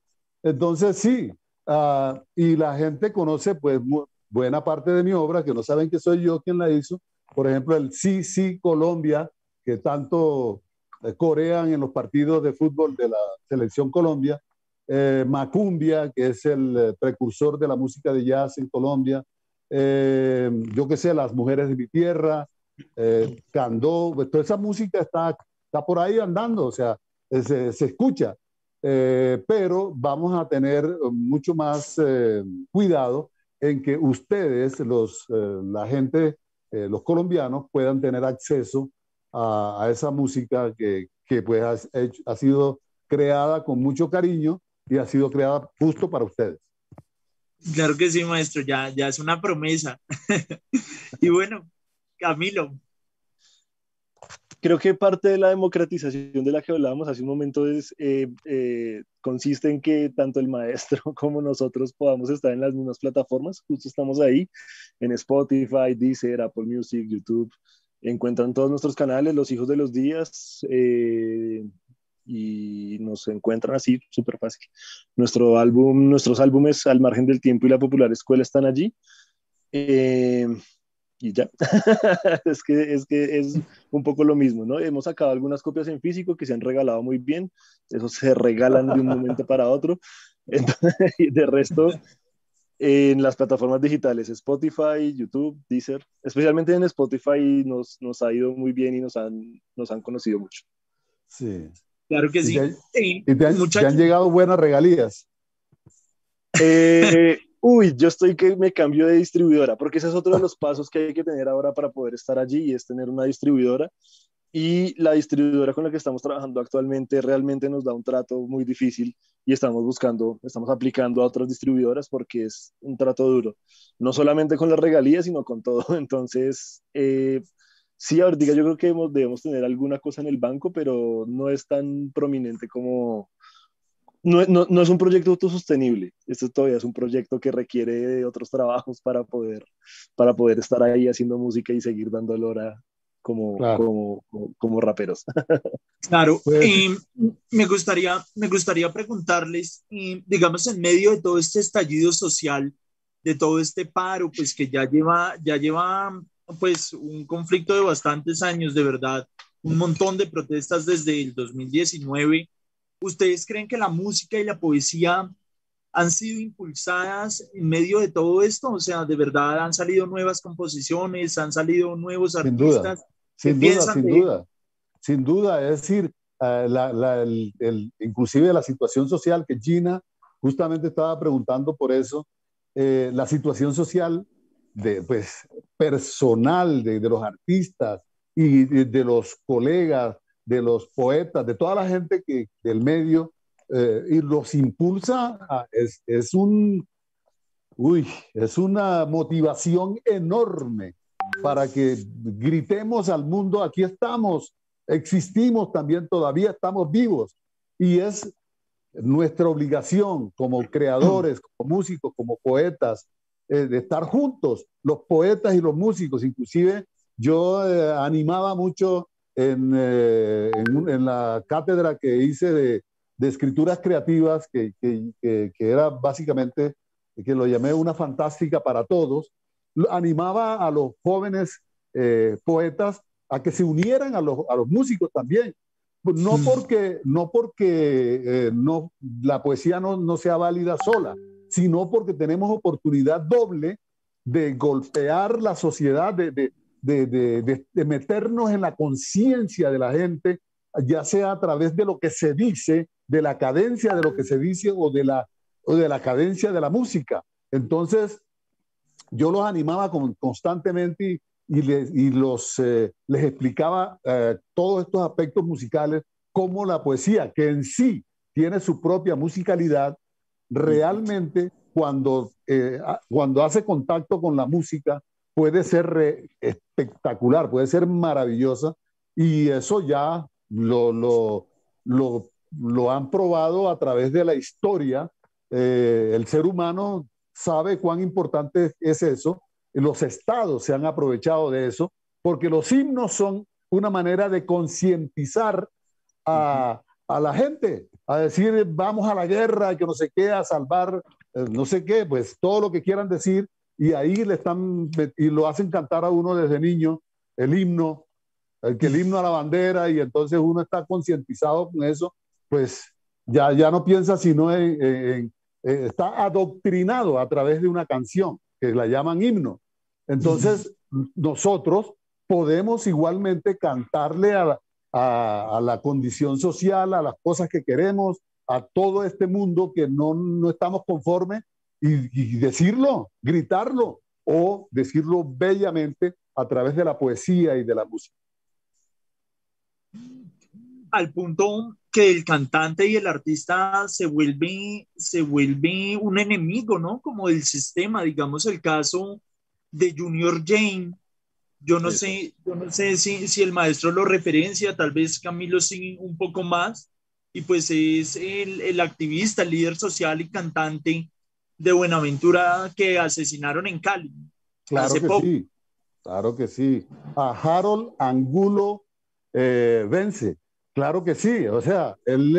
Entonces, sí, ah, y la gente conoce pues buena parte de mi obra, que no saben que soy yo quien la hizo. Por ejemplo, el Sí, sí, Colombia, que tanto eh, corean en los partidos de fútbol de la selección Colombia. Eh, Macumbia, que es el eh, precursor de la música de jazz en Colombia. Eh, yo qué sé, Las Mujeres de mi Tierra, eh, Candó, pues, toda esa música está, está por ahí andando, o sea, se, se escucha, eh, pero vamos a tener mucho más eh, cuidado en que ustedes, los, la gente, los colombianos, puedan tener acceso a, a esa música que, que pues ha, ha sido creada con mucho cariño y ha sido creada justo para ustedes. Claro que sí, maestro, ya, ya es una promesa. [laughs] y bueno, Camilo. Creo que parte de la democratización de la que hablábamos hace un momento es, eh, eh, consiste en que tanto el maestro [laughs] como nosotros podamos estar en las mismas plataformas. Justo estamos ahí, en Spotify, Deezer, Apple Music, YouTube. Encuentran todos nuestros canales, Los Hijos de los Días, eh, y nos encuentran así, súper fácil. Nuestro álbum, nuestros álbumes Al margen del tiempo y la popular escuela están allí. Eh, y ya, [laughs] es, que, es que es un poco lo mismo, ¿no? Hemos sacado algunas copias en físico que se han regalado muy bien, esos se regalan de un momento para otro, [laughs] y de resto, en las plataformas digitales, Spotify, YouTube, Deezer, especialmente en Spotify nos, nos ha ido muy bien y nos han, nos han conocido mucho. Sí, Claro que sí. ¿Y te, han, llegado buenas regalías? Eh, [laughs] uy, yo estoy que me cambio de distribuidora, porque ese es otro de los pasos que hay que tener ahora para poder estar allí, y es tener una distribuidora. Y la distribuidora con la que estamos trabajando actualmente realmente nos da un trato muy difícil y estamos buscando, estamos aplicando a otras distribuidoras porque es un trato duro, no solamente con las regalías, sino con todo. [laughs] Entonces, eh, Sí, ahorita yo creo que debemos, tener alguna cosa en el banco, pero no es tan prominente como... No, no, no, es un proyecto autosostenible. Esto todavía es un proyecto que requiere de otros trabajos para poder, para poder estar ahí haciendo música y seguir dando hora como, como, como, raperos. [laughs] Claro, pues, me, gustaría, me gustaría preguntarles, digamos, en medio de todo este estallido social, de todo este paro, pues que ya lleva, ya lleva pues un conflicto de bastantes años, de verdad, un montón de protestas desde el 2019. ¿Ustedes creen que la música y la poesía han sido impulsadas en medio de todo esto? O sea, de verdad han salido nuevas composiciones, han salido nuevos artistas. Sin duda, sin duda, sin duda. Es decir, eh, la, el, inclusive la situación social que Gina justamente estaba preguntando por eso, eh, la situación social de, pues, personal de, de los artistas y de, los colegas, de los poetas, de toda la gente que, del medio, eh, y los impulsa, es, es, un, uy, es una motivación enorme para que gritemos al mundo, aquí estamos, existimos también, todavía estamos vivos. Y es nuestra obligación como creadores, [clears throat] como músicos, como poetas, eh, de estar juntos, los poetas y los músicos. Inclusive yo eh, animaba mucho en, en, la cátedra que hice de, de escrituras creativas, que, que, que, era básicamente, que lo llamé una fantástica para todos, animaba a los jóvenes eh, poetas a que se unieran a los, a los músicos también. Pues no porque, no porque eh, no, la poesía no, no sea válida sola, sino porque tenemos oportunidad doble de golpear la sociedad, de, de, de, de meternos en la conciencia de la gente, ya sea a través de lo que se dice de la cadencia de lo que se dice o de la, o de la cadencia de la música. Entonces, yo los animaba constantemente y, eh, les explicaba eh, todos estos aspectos musicales, como la poesía, que en sí tiene su propia musicalidad, realmente cuando, eh, cuando hace contacto con la música puede ser espectacular, puede ser maravillosa, y eso ya lo, lo, lo han probado a través de la historia. El ser humano sabe cuán importante es eso. Los estados se han aprovechado de eso porque los himnos son una manera de concientizar a, la gente, a decir vamos a la guerra, que no sé qué, a salvar, eh, no sé qué, pues todo lo que quieran decir y ahí le están y lo hacen cantar a uno desde niño el himno, el himno a la bandera y entonces uno está concientizado con eso pues ya, ya no piensa sino en, está adoctrinado a través de una canción que la llaman himno. Entonces, nosotros podemos igualmente cantarle a, a, la condición social, a las cosas que queremos, a todo este mundo que no, no estamos conformes y, y, decirlo, gritarlo o decirlo bellamente a través de la poesía y de la música. Al punto que el cantante y el artista se vuelve, se vuelve un enemigo, ¿no? Como del sistema, digamos el caso de Junior Jane. Yo no sé, yo no sé si, si el maestro lo referencia, tal vez Camilo sí un poco más, y pues es el, el activista, el líder social y cantante de Buenaventura que asesinaron en Cali. Claro que sí, claro que sí. A Harold Angulo eh, Vence Claro que sí, o sea, él,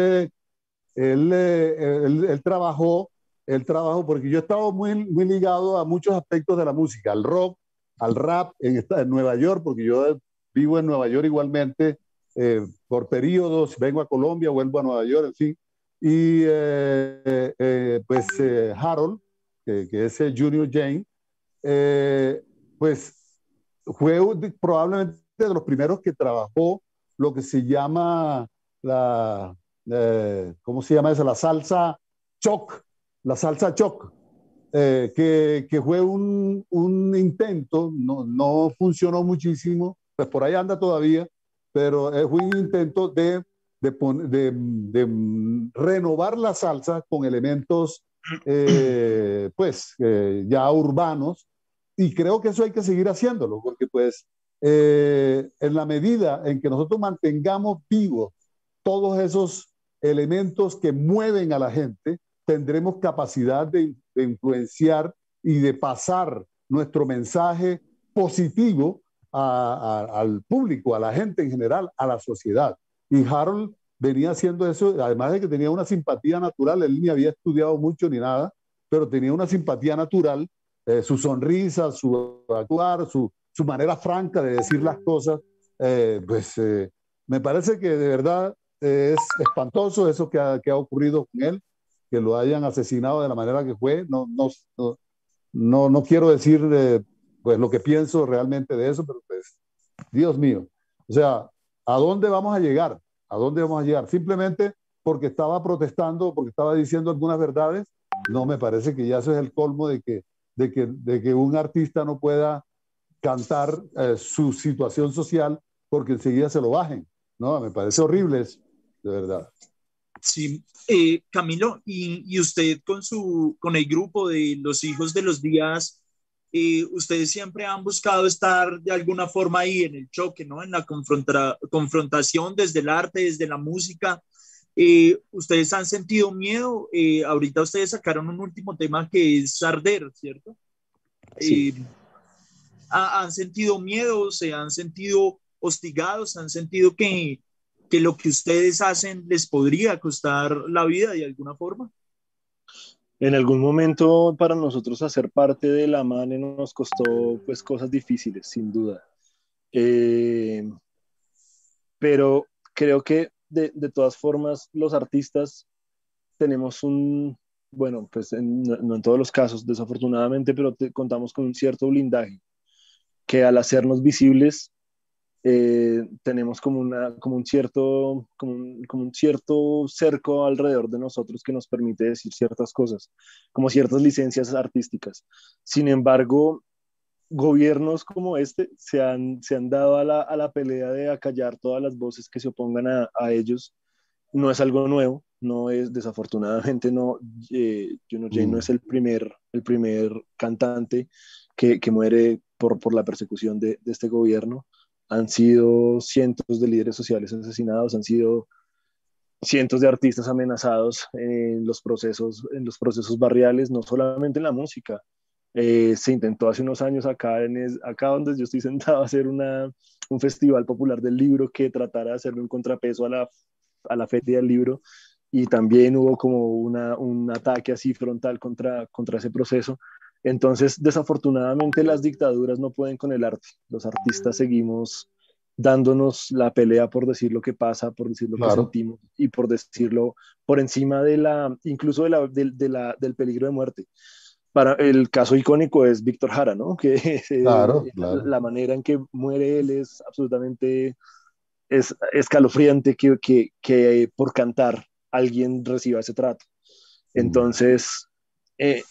él, él, él, trabajó, él trabajó, porque yo he estado muy, muy ligado a muchos aspectos de la música, al rock, al rap en, esta, en Nueva York, porque yo vivo en Nueva York igualmente eh, por periodos, vengo a Colombia, vuelvo a Nueva York, en fin. Y eh, eh, pues Harold, que, que, es Junior Jane, pues fue probablemente de los primeros que trabajó lo que se llama la, eh, ¿cómo se llama eso? La salsa choc, la salsa choc, eh, que, que, fue un, un intento, no, no, funcionó muchísimo, pues por ahí anda todavía, pero fue un intento de, de, de, de renovar la salsa con elementos, eh, pues, ya urbanos, y creo que eso hay que seguir haciéndolo, porque pues eh, en la medida en que nosotros mantengamos vivos todos esos elementos que mueven a la gente, tendremos capacidad de, influenciar y de pasar nuestro mensaje positivo al público, a la gente en general, a la sociedad. Y Harold venía haciendo eso, además de que tenía una simpatía natural, él ni había estudiado mucho ni nada, pero tenía una simpatía natural, eh, su sonrisa, su actuar, su, su, manera franca de decir las cosas, eh, pues eh, me parece que de verdad es espantoso eso que ha, que ha, ocurrido con él, que lo hayan asesinado de la manera que fue. No, no, no, no quiero decir pues lo que pienso realmente de eso, pero pues, Dios mío, o sea, ¿a dónde vamos a llegar? ¿A dónde vamos a llegar? Simplemente porque estaba protestando, porque estaba diciendo algunas verdades, no me parece que ya eso es el colmo de que, de que, de que un artista no pueda cantar eh, su situación social porque enseguida se lo bajen. No, me parece horrible eso, de verdad. Sí, eh, Camilo, y, y, usted con, su, con el grupo de los hijos de los días y ustedes siempre han buscado estar de alguna forma ahí en el choque, ¿no? En la confrontación desde el arte, desde la música. Eh, ustedes han sentido miedo. Eh, ahorita ustedes sacaron un último tema que es arder, ¿cierto? Sí. Eh, ¿Han sentido miedo? ¿Se han sentido hostigados? ¿Han sentido que, que lo que ustedes hacen les podría costar la vida de alguna forma? en algún momento para nosotros hacer parte de la MANE nos costó pues cosas difíciles, sin duda. Eh, pero creo que de, de, todas formas los artistas tenemos un, bueno, pues no en todos los casos desafortunadamente, pero contamos con un cierto blindaje que al hacernos visibles eh, tenemos como, una, como, un cierto, como un, como, un, cierto cerco alrededor de nosotros que nos permite decir ciertas cosas, como ciertas licencias artísticas. Sin embargo, gobiernos como este se han, se han dado a la, a la pelea de acallar todas las voces que se opongan a, a ellos. No es algo nuevo, no es, desafortunadamente, no, eh, Juno Jane no mm. es el primer, el primer cantante que, que muere por, por la persecución de, de este gobierno han sido cientos de líderes sociales asesinados, han sido cientos de artistas amenazados en los procesos, en los procesos barriales, no solamente en la música. Eh, se intentó hace unos años acá, en acá donde yo estoy [laughs] sentado hacer una, un festival popular del libro que tratara de hacerle un contrapeso a la, a la feria del libro y también hubo como una, un ataque así frontal contra, contra ese proceso. Entonces, desafortunadamente, las dictaduras no pueden con el arte. Los artistas seguimos dándonos la pelea por decir lo que pasa, por decir lo que sentimos y por decirlo por encima de la, incluso de la, de, la, del peligro de muerte. Para el caso icónico es Víctor Jara, ¿no? [laughs] Que claro, la manera en que muere él es absolutamente es escalofriante que, que, que por cantar alguien reciba ese trato. Mm. Entonces, eh,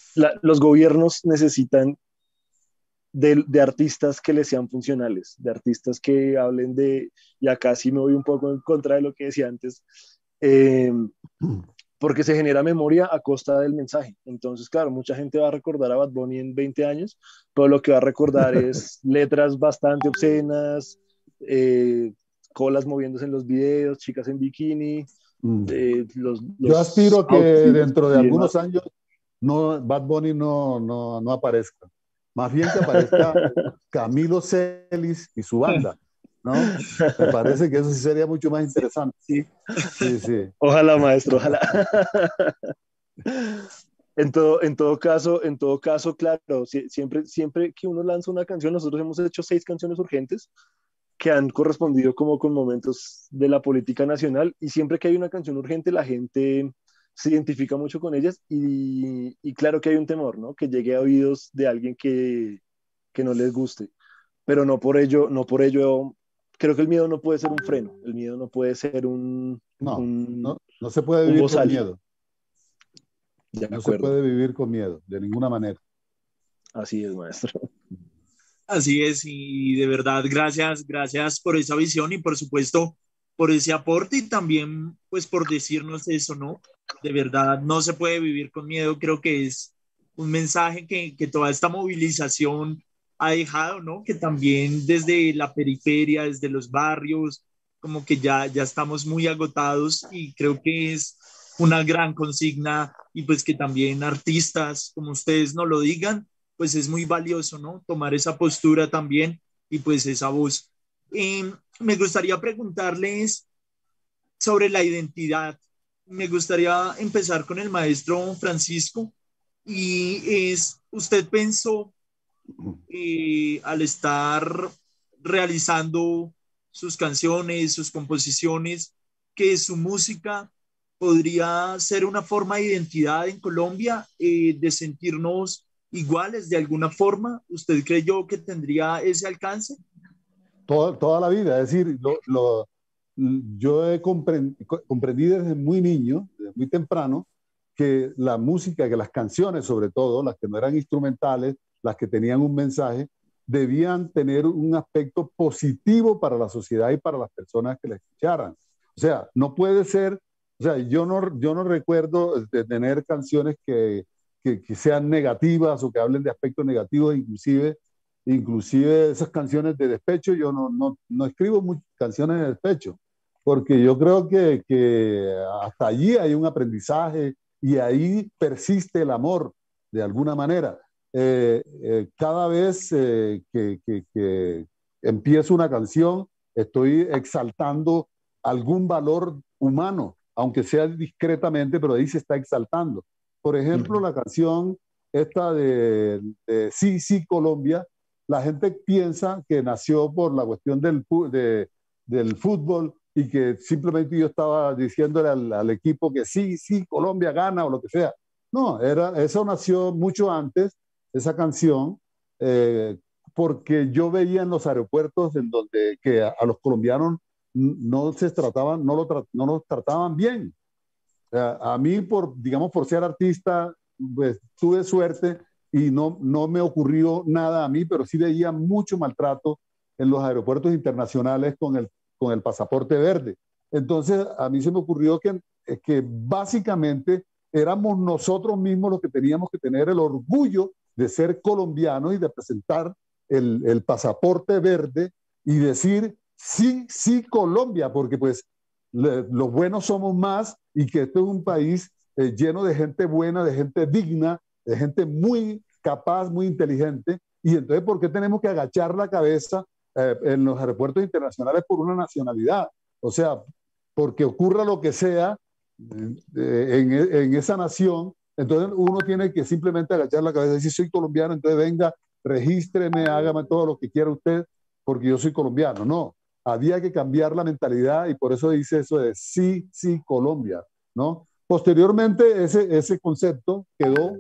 los gobiernos necesitan de, artistas que les sean funcionales, de artistas que hablen de, y acá sí me voy un poco en contra de lo que decía antes, eh, porque se genera memoria a costa del mensaje. Entonces, claro, mucha gente va a recordar a Bad Bunny en 20 años, pero lo que va a recordar [laughs] es letras bastante obscenas, eh, colas moviéndose en los videos, chicas en bikini. Mm. los, Yo aspiro que dentro de algunos años no, Bad Bunny no, no, no aparezca. Más bien que aparezca [laughs] Camilo Celis y su banda. ¿no? Me parece que eso sí sería mucho más interesante. Sí, sí. sí. Ojalá, maestro, ojalá. En todo, en todo caso, en todo caso, claro, siempre, siempre que uno lanza una canción, nosotros hemos hecho seis canciones urgentes que han correspondido como con momentos de la política nacional y siempre que hay una canción urgente, la gente se identifica mucho con ellas y, y, claro que hay un temor, ¿no? Que llegue a oídos de alguien que, que, no les guste, pero no por ello, no por ello, creo que el miedo no puede ser un freno, el miedo no puede ser un... No, no, no, se puede vivir con miedo. no se puede vivir con miedo, de ninguna manera. Así es, maestro. Así es, y de verdad, gracias, gracias por esa visión y por supuesto por ese aporte y también pues por decirnos eso, ¿no? De verdad, no se puede vivir con miedo, creo que es un mensaje que, que toda esta movilización ha dejado, ¿no? Que también desde la periferia, desde los barrios, como que ya, ya estamos muy agotados y creo que es una gran consigna y pues que también artistas como ustedes no lo digan, pues es muy valioso, ¿no? Tomar esa postura también y pues esa voz. Eh, me gustaría preguntarles sobre la identidad. Me gustaría empezar con el maestro Francisco y es, usted pensó eh, al estar realizando sus canciones, sus composiciones, que su música podría ser una forma de identidad en Colombia, eh, de sentirnos iguales de alguna forma. ¿Usted creyó que tendría ese alcance? Toda, toda la vida, es decir, lo, yo he comprendí desde muy niño, desde muy temprano, que la música, que las canciones sobre todo, las que no eran instrumentales, las que tenían un mensaje, debían tener un aspecto positivo para la sociedad y para las personas que la escucharan. O sea, no puede ser, o sea, yo no, yo no recuerdo de tener canciones que, que, que sean negativas o que hablen de aspectos negativos, inclusive, inclusive esas canciones de despecho, yo no, no, no escribo canciones de despecho, porque yo creo que, que hasta allí hay un aprendizaje y ahí persiste el amor de alguna manera. Eh, eh, cada vez eh, que, que, empiezo una canción, estoy exaltando algún valor humano, aunque sea discretamente, pero ahí se está exaltando. Por ejemplo, la canción esta de, Sí, sí, Colombia, la gente piensa que nació por la cuestión del, del fútbol y que simplemente yo estaba diciéndole al, al, equipo que sí, sí, Colombia gana o lo que sea. No, era, eso nació mucho antes esa canción eh, porque yo veía en los aeropuertos en donde que a, los colombianos no se trataban, no, lo no nos trataban bien. a mí, por, digamos, por ser artista, pues tuve suerte y no, no me ocurrió nada a mí, pero sí veía mucho maltrato en los aeropuertos internacionales con el, con el pasaporte verde. Entonces, a mí se me ocurrió que, que básicamente éramos nosotros mismos los que teníamos que tener el orgullo de ser colombiano y de presentar el, el pasaporte verde y decir sí, sí Colombia, porque pues los buenos somos más y que este es un país eh, lleno de gente buena, de gente digna, de gente muy capaz, muy inteligente. Y entonces, ¿por qué tenemos que agachar la cabeza eh, en los aeropuertos internacionales por una nacionalidad? O sea, porque ocurra lo que sea eh, en, en, esa nación, entonces uno tiene que simplemente agachar la cabeza y decir, soy colombiano, entonces venga, regístreme, hágame todo lo que quiera usted, porque yo soy colombiano. No, había que cambiar la mentalidad y por eso dice eso de sí, sí, Colombia, ¿no? Posteriormente ese, ese concepto quedó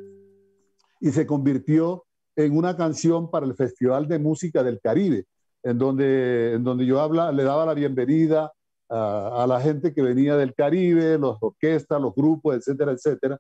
y se convirtió en una canción para el Festival de Música del Caribe, en donde, en donde yo habla, le daba la bienvenida a, a la gente que venía del Caribe, las orquestas, los grupos, etcétera, etcétera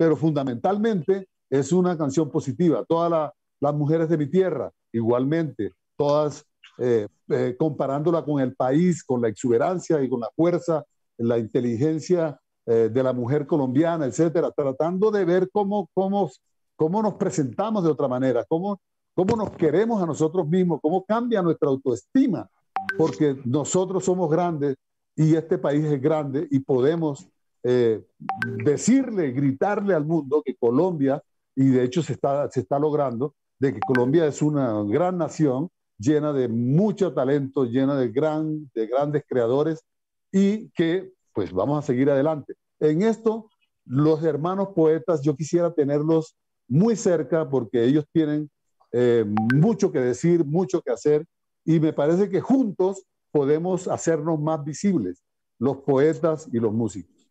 pero fundamentalmente es una canción positiva. Todas las mujeres de mi tierra, igualmente, todas eh, eh, comparándola con el país, con la exuberancia y con la fuerza, la inteligencia eh, de la mujer colombiana, etcétera, tratando de ver cómo, cómo, cómo nos presentamos de otra manera, cómo, cómo nos queremos a nosotros mismos, cómo cambia nuestra autoestima, porque nosotros somos grandes y este país es grande y podemos eh, decirle, gritarle al mundo que Colombia, y de hecho se está, se está logrando, de que Colombia es una gran nación llena de mucho talento, llena de, gran, de grandes creadores y que pues vamos a seguir adelante. En esto, los hermanos poetas, yo quisiera tenerlos muy cerca porque ellos tienen eh, mucho que decir, mucho que hacer y me parece que juntos podemos hacernos más visibles, los poetas y los músicos.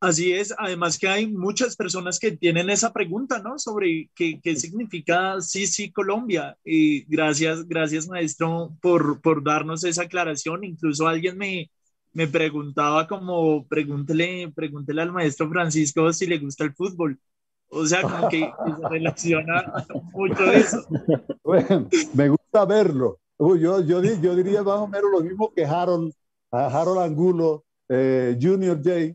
Así es, además que hay muchas personas que tienen esa pregunta, ¿no? Sobre qué, qué significa sí, sí, Colombia. Y gracias, gracias maestro por, por darnos esa aclaración. Incluso alguien me, me preguntaba como, pregúntele, pregúntele al maestro Francisco si le gusta el fútbol. O sea, como que, se relaciona [laughs] mucho eso. [laughs] Bueno, me gusta verlo. Yo, yo, yo diría más o menos lo mismo que Harold, Harold Angulo, eh, Junior J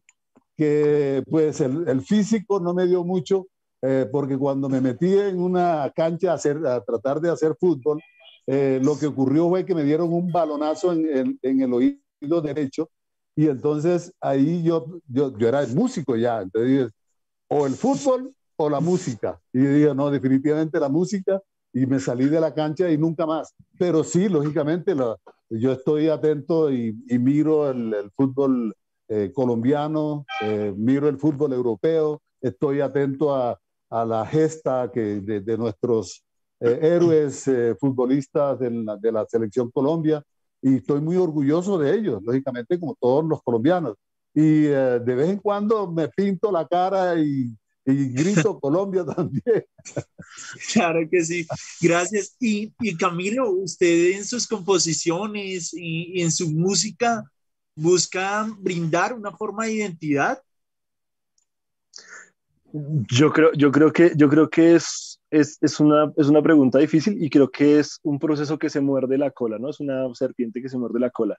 que pues el, el físico no me dio mucho, eh, porque cuando me metí en una cancha a, hacer, a tratar de hacer fútbol, eh, lo que ocurrió fue que me dieron un balonazo en, en, en, el oído derecho y entonces ahí yo, yo, yo era músico ya, entonces o el fútbol o la música. Y yo dije, no, definitivamente la música y me salí de la cancha y nunca más. Pero sí, lógicamente, yo estoy atento y, miro el, fútbol eh, colombiano, eh, miro el fútbol europeo, estoy atento a, a la gesta que, de, nuestros eh, héroes futbolistas de la, de la selección Colombia y estoy muy orgulloso de ellos, lógicamente, como todos los colombianos. Y de vez en cuando me pinto la cara y y grito [laughs] Colombia también. Claro que sí, gracias. Y, y Camilo, usted en sus composiciones y, en su música busca brindar una forma de identidad. Yo creo, yo creo que, yo creo que es, es, es, una, es una pregunta difícil y creo que es un proceso que se muerde la cola, ¿no? Es una serpiente que se muerde la cola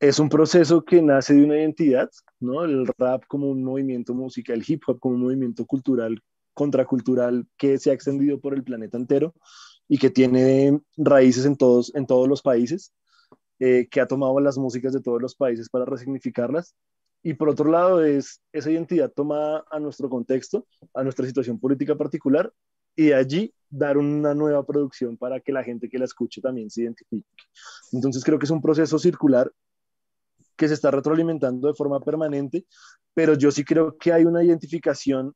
es un proceso que nace de una identidad, ¿no? El rap como un movimiento musical, el hip hop como un movimiento cultural, contracultural que se ha extendido por el planeta entero y que tiene raíces en todos, en todos los países, eh, que ha tomado las músicas de todos los países para resignificarlas. Y por otro lado es esa identidad tomada a nuestro contexto, a nuestra situación política particular, y allí dar una nueva producción para que la gente que la escuche también se identifique. Entonces creo que es un proceso circular que se está retroalimentando de forma permanente, pero yo sí creo que hay una identificación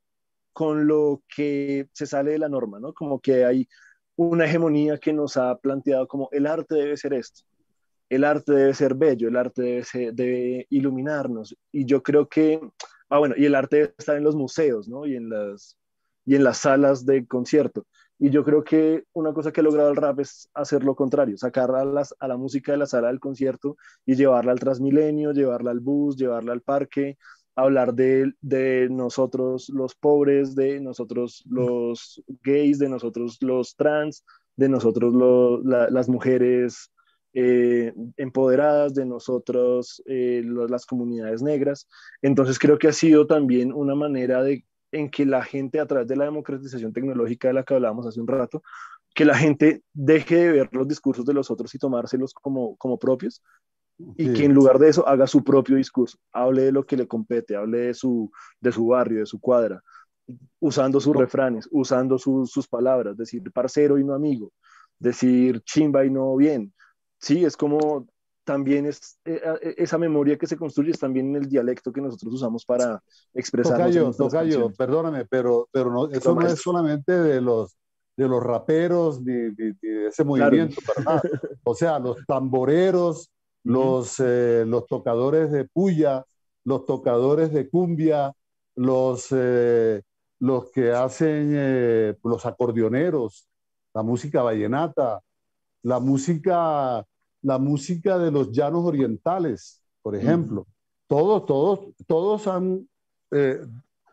con lo que se sale de la norma, ¿no? Como que hay una hegemonía que nos ha planteado como el arte debe ser esto, el arte debe ser bello, el arte debe, iluminarnos. Y yo creo que, ah, bueno, y el arte debe estar en los museos, ¿no? Y en las, y en las salas de concierto. Y yo creo que una cosa que ha logrado el rap es hacer lo contrario, sacar a, las, a la música de la sala del concierto y llevarla al Transmilenio, llevarla al bus, llevarla al parque, hablar de, de nosotros los pobres, de nosotros los gays, de nosotros los trans, de nosotros las mujeres eh, empoderadas, de nosotros eh, las comunidades negras. Entonces creo que ha sido también una manera de en que la gente, a través de la democratización tecnológica de la que hablábamos hace un rato, que la gente deje de ver los discursos de los otros y tomárselos como, como propios y que en lugar de eso haga su propio discurso, hable de lo que le compete, hable de su, de su barrio, de su cuadra, usando sus refranes, usando sus palabras, decir parcero y no amigo, decir chimba y no bien. Sí, es como también es eh, eh, esa memoria que se construye es también en el dialecto que nosotros usamos para expresar. Tocayo, perdóname, pero, pero no, eso no es solamente de los, de los raperos ni, de ese movimiento, ¿verdad? [laughs] O sea, los tamboreros, los, eh, los tocadores de puya, los tocadores de cumbia, los, los que hacen los acordeoneros, la música vallenata, la música la música de los llanos orientales, por ejemplo. Todos, todos, todos han, eh,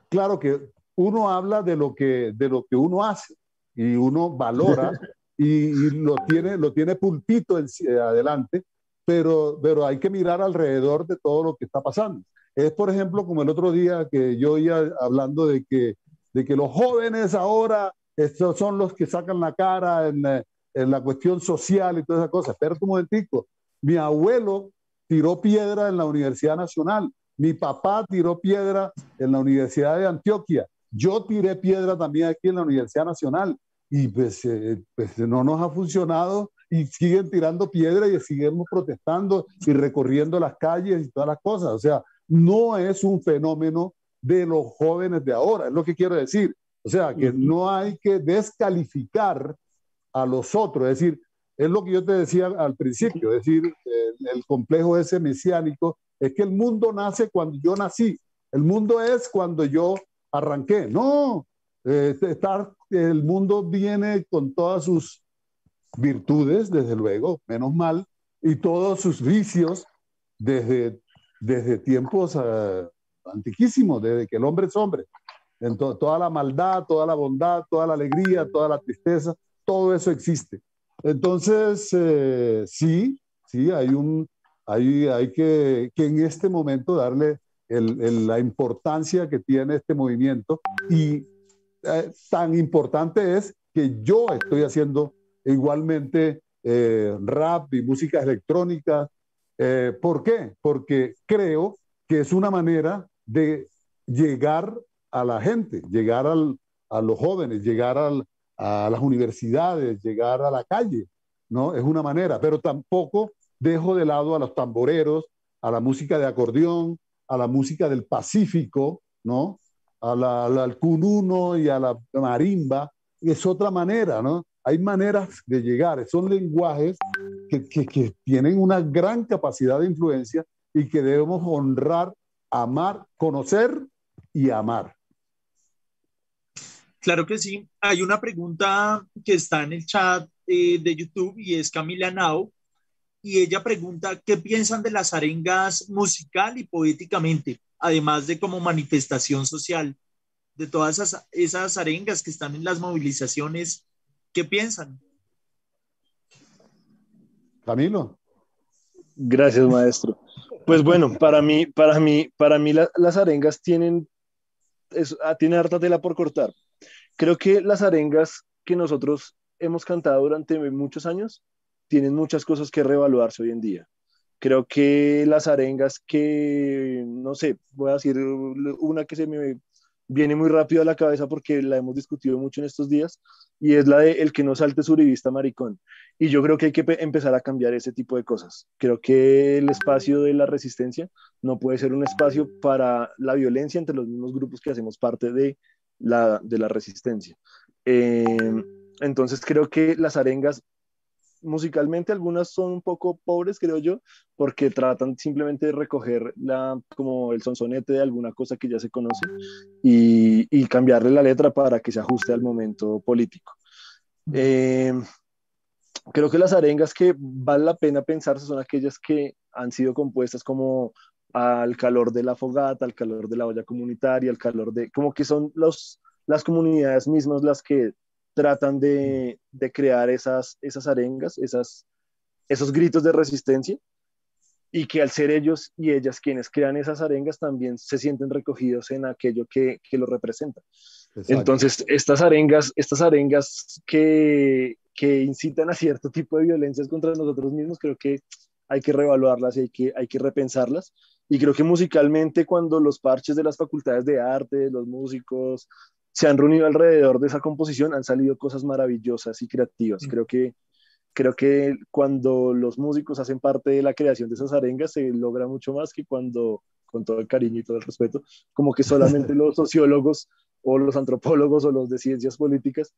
claro que uno habla de lo que, de lo que uno hace y uno valora [laughs] y, lo, tiene, lo tiene pulpito adelante, pero, pero hay que mirar alrededor de todo lo que está pasando. Es, por ejemplo, como el otro día que yo iba hablando de que, de que los jóvenes ahora estos son los que sacan la cara en, eh, en la cuestión social y todas esas cosas. Espera un momentico. Mi abuelo tiró piedra en la Universidad Nacional. Mi papá tiró piedra en la Universidad de Antioquia. Yo tiré piedra también aquí en la Universidad Nacional. Y pues, eh, pues no nos ha funcionado y siguen tirando piedra y seguimos protestando y recorriendo las calles y todas las cosas. O sea, no es un fenómeno de los jóvenes de ahora, es lo que quiero decir. O sea, que no hay que descalificar a los otros. Es decir, es lo que yo te decía al principio, es decir, el, complejo ese mesiánico, es que el mundo nace cuando yo nací, el mundo es cuando yo arranqué. No, eh, estar, el mundo viene con todas sus virtudes, desde luego, menos mal, y todos sus vicios desde, desde tiempos uh, antiquísimos, desde que el hombre es hombre. En toda la maldad, toda la bondad, toda la alegría, toda la tristeza, todo eso existe. Entonces, eh, sí, sí, hay, un, hay, hay que, que en este momento darle la importancia que tiene este movimiento y eh, tan importante es que yo estoy haciendo igualmente eh, rap y música electrónica. ¿Por qué? Porque creo que es una manera de llegar a la gente, llegar al, a los jóvenes, llegar al, a las universidades, llegar a la calle, ¿no? Es una manera, pero tampoco dejo de lado a los tamboreros, a la música de acordeón, a la música del Pacífico, ¿no? A la, al cununo y a la marimba, es otra manera, ¿no? Hay maneras de llegar, son lenguajes que, que, que tienen una gran capacidad de influencia y que debemos honrar, amar, conocer y amar. Claro que sí. Hay una pregunta que está en el chat eh, de YouTube y es Camila Nao. Y ella pregunta, ¿qué piensan de las arengas musical y poéticamente, además de como manifestación social? De todas esas, esas arengas que están en las movilizaciones, ¿qué piensan? Camilo. Gracias, maestro. Pues bueno, para mí, para mí, para mí las arengas tienen, es, ah, tiene harta tela por cortar Creo que las arengas que nosotros hemos cantado durante muchos años tienen muchas cosas que reevaluarse hoy en día. Creo que las arengas que, no sé, voy a decir una que se me viene muy rápido a la cabeza porque la hemos discutido mucho en estos días y es la de el que no salte surivista maricón. Y yo creo que hay que empezar a cambiar ese tipo de cosas. Creo que el espacio de la resistencia no puede ser un espacio para la violencia entre los mismos grupos que hacemos parte de la, de la resistencia. Eh, entonces creo que las arengas musicalmente algunas son un poco pobres, creo yo, porque tratan simplemente de recoger la, como el sonsonete de alguna cosa que ya se conoce y, cambiarle la letra para que se ajuste al momento político. Eh, creo que las arengas que vale la pena pensarse son aquellas que han sido compuestas como al calor de la fogata, al calor de la olla comunitaria, al calor de, como que son los, las comunidades mismas las que tratan de, de crear esas, esas arengas, esas, esos gritos de resistencia, y que al ser ellos y ellas quienes crean esas arengas también se sienten recogidos en aquello que, que lo representa. Entonces, estas arengas, estas arengas que, que incitan a cierto tipo de violencias contra nosotros mismos, creo que hay que reevaluarlas y hay que, hay que repensarlas y creo que musicalmente cuando los parches de las facultades de arte, los músicos, se han reunido alrededor de esa composición, han salido cosas maravillosas y creativas. Creo que, creo que cuando los músicos hacen parte de la creación de esas arengas, se logra mucho más que cuando, con todo el cariño y todo el respeto, como que solamente [laughs] los sociólogos o los antropólogos o los de ciencias políticas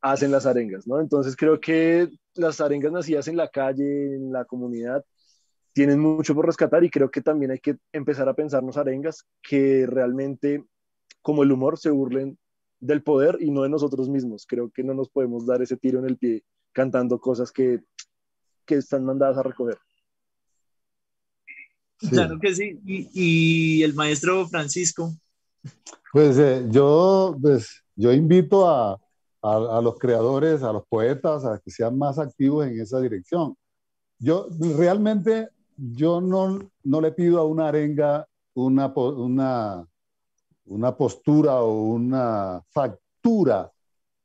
hacen las arengas, ¿no? Entonces creo que las arengas nacidas en la calle, en la comunidad, tienen mucho por rescatar y creo que también hay que empezar a pensarnos arengas que realmente, como el humor, se burlen del poder y no de nosotros mismos. Creo que no nos podemos dar ese tiro en el pie cantando cosas que, que están mandadas a recoger. Claro que sí. Y, el maestro Francisco. Pues eh, yo, pues, yo invito a, a, a, los creadores, a los poetas, a que sean más activos en esa dirección. Yo realmente yo no, no le pido a una arenga una, una, una postura o una factura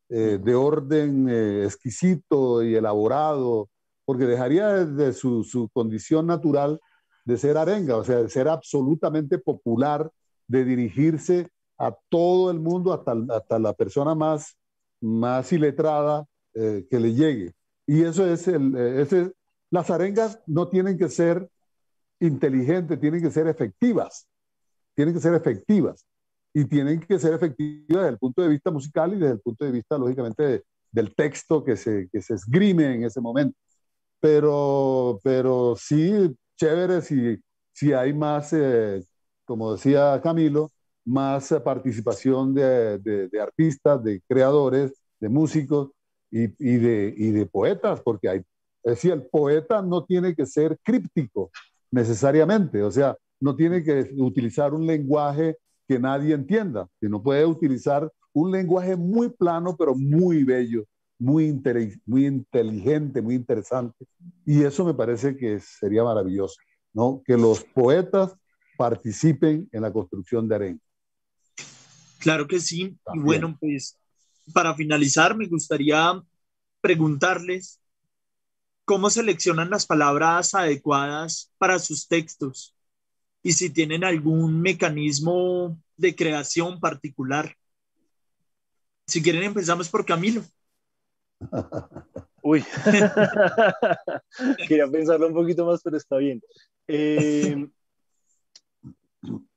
eh, de orden eh, exquisito y elaborado, porque dejaría de su, su, condición natural de ser arenga, o sea, de ser absolutamente popular, de dirigirse a todo el mundo, hasta, hasta la persona más, más iletrada eh, que le llegue. Y eso es el, ese, las arengas no tienen que ser inteligentes, tienen que ser efectivas. Tienen que ser efectivas. Y tienen que ser efectivas desde el punto de vista musical y desde el punto de vista, lógicamente, del texto que se, que se esgrime en ese momento. Pero, pero sí, chévere si, si hay más, eh, como decía Camilo, más participación de, artistas, de creadores, de músicos y, de, y de poetas, porque hay es decir, el poeta no tiene que ser críptico necesariamente, o sea, no tiene que utilizar un lenguaje que nadie entienda, sino puede utilizar un lenguaje muy plano, pero muy bello, muy, muy inteligente, muy interesante. Y eso me parece que sería maravilloso, ¿no? Que los poetas participen en la construcción de arena. Claro que sí. Y bueno, pues para finalizar, me gustaría preguntarles cómo seleccionan las palabras adecuadas para sus textos y si tienen algún mecanismo de creación particular. Si quieren, empezamos por Camilo. Uy, [laughs] quería pensarlo un poquito más, pero está bien. Eh,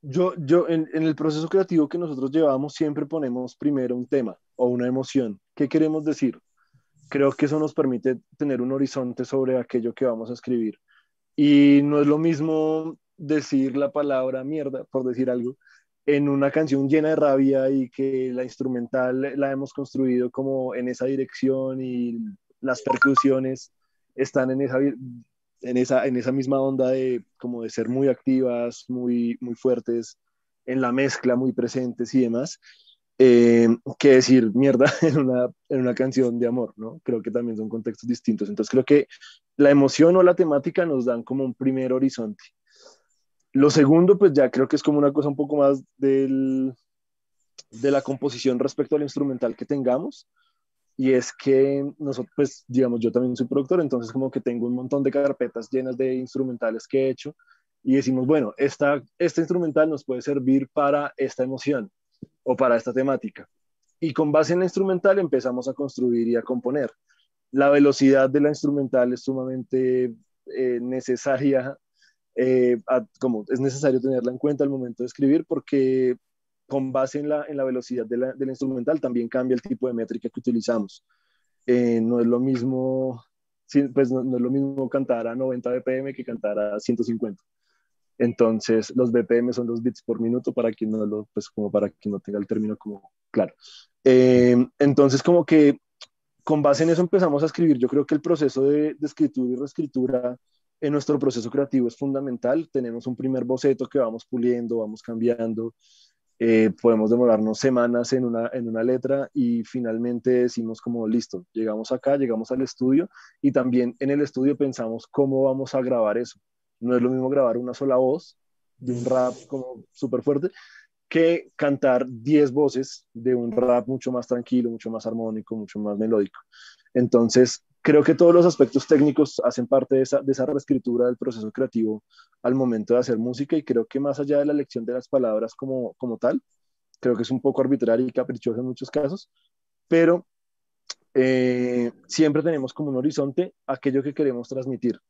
yo, yo en, en, el proceso creativo que nosotros llevamos siempre ponemos primero un tema o una emoción. ¿Qué queremos decir? Creo que eso nos permite tener un horizonte sobre aquello que vamos a escribir. Y no es lo mismo decir la palabra mierda, por decir algo, en una canción llena de rabia y que la instrumental la hemos construido como en esa dirección y las percusiones están en esa, en esa, en esa misma onda de como de ser muy activas, muy, muy fuertes, en la mezcla, muy presentes y demás, eh, que decir mierda [laughs] en una, en una canción de amor, ¿no? Creo que también son contextos distintos. Entonces creo que la emoción o la temática nos dan como un primer horizonte. Lo segundo, pues ya creo que es como una cosa un poco más del, de la composición respecto al instrumental que tengamos. Y es que nosotros, pues, digamos, yo también soy productor, entonces como que tengo un montón de carpetas llenas de instrumentales que he hecho y decimos, bueno, esta, este instrumental nos puede servir para esta emoción o para esta temática. Y con base en la instrumental empezamos a construir y a componer. La velocidad de la instrumental es sumamente eh, necesaria eh, como es necesario tenerla en cuenta al momento de escribir porque con base en la, en la velocidad de la, del instrumental también cambia el tipo de métrica que utilizamos. Eh, no es lo mismo, pues no, es lo mismo cantar a 90 BPM que cantar a 150. Entonces, los BPM son los bits por minuto para quien no lo, pues como para quien no tenga el término como claro. Eh, entonces, como que con base en eso empezamos a escribir. Yo creo que el proceso de, de escritura y reescritura en nuestro proceso creativo es fundamental. Tenemos un primer boceto que vamos puliendo, vamos cambiando. Eh, podemos demorarnos semanas en una, en una letra y finalmente decimos como listo, llegamos acá, llegamos al estudio y también en el estudio pensamos cómo vamos a grabar eso. No es lo mismo grabar una sola voz de un rap como súper fuerte que cantar 10 voces de un rap mucho más tranquilo, mucho más armónico, mucho más melódico. Entonces, creo que todos los aspectos técnicos hacen parte de esa, de esa reescritura del proceso creativo al momento de hacer música y creo que más allá de la elección de las palabras como, como tal, creo que es un poco arbitrario y caprichoso en muchos casos, pero eh, siempre tenemos como un horizonte aquello que queremos transmitir.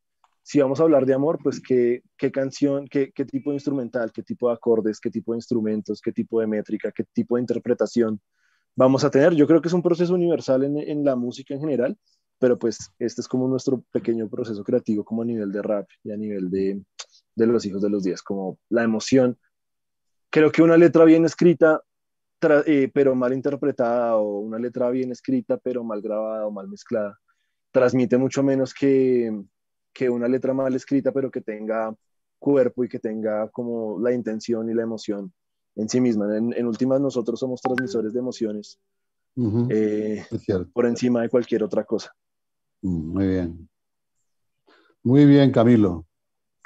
Si vamos a hablar de amor, pues qué, qué canción, qué, qué tipo de instrumental, qué tipo de acordes, qué tipo de instrumentos, qué tipo de métrica, qué tipo de interpretación vamos a tener. Yo creo que es un proceso universal en, en la música en general pero pues este es como nuestro pequeño proceso creativo como a nivel de rap y a nivel de, de los hijos de los días, como la emoción. Creo que una letra bien escrita, eh, pero mal interpretada, o una letra bien escrita, pero mal grabada o mal mezclada, transmite mucho menos que, que una letra mal escrita, pero que tenga cuerpo y que tenga como la intención y la emoción en sí misma. En, en últimas, nosotros somos transmisores de emociones eh, por encima de cualquier otra cosa. Mm, muy bien. Muy bien, Camilo.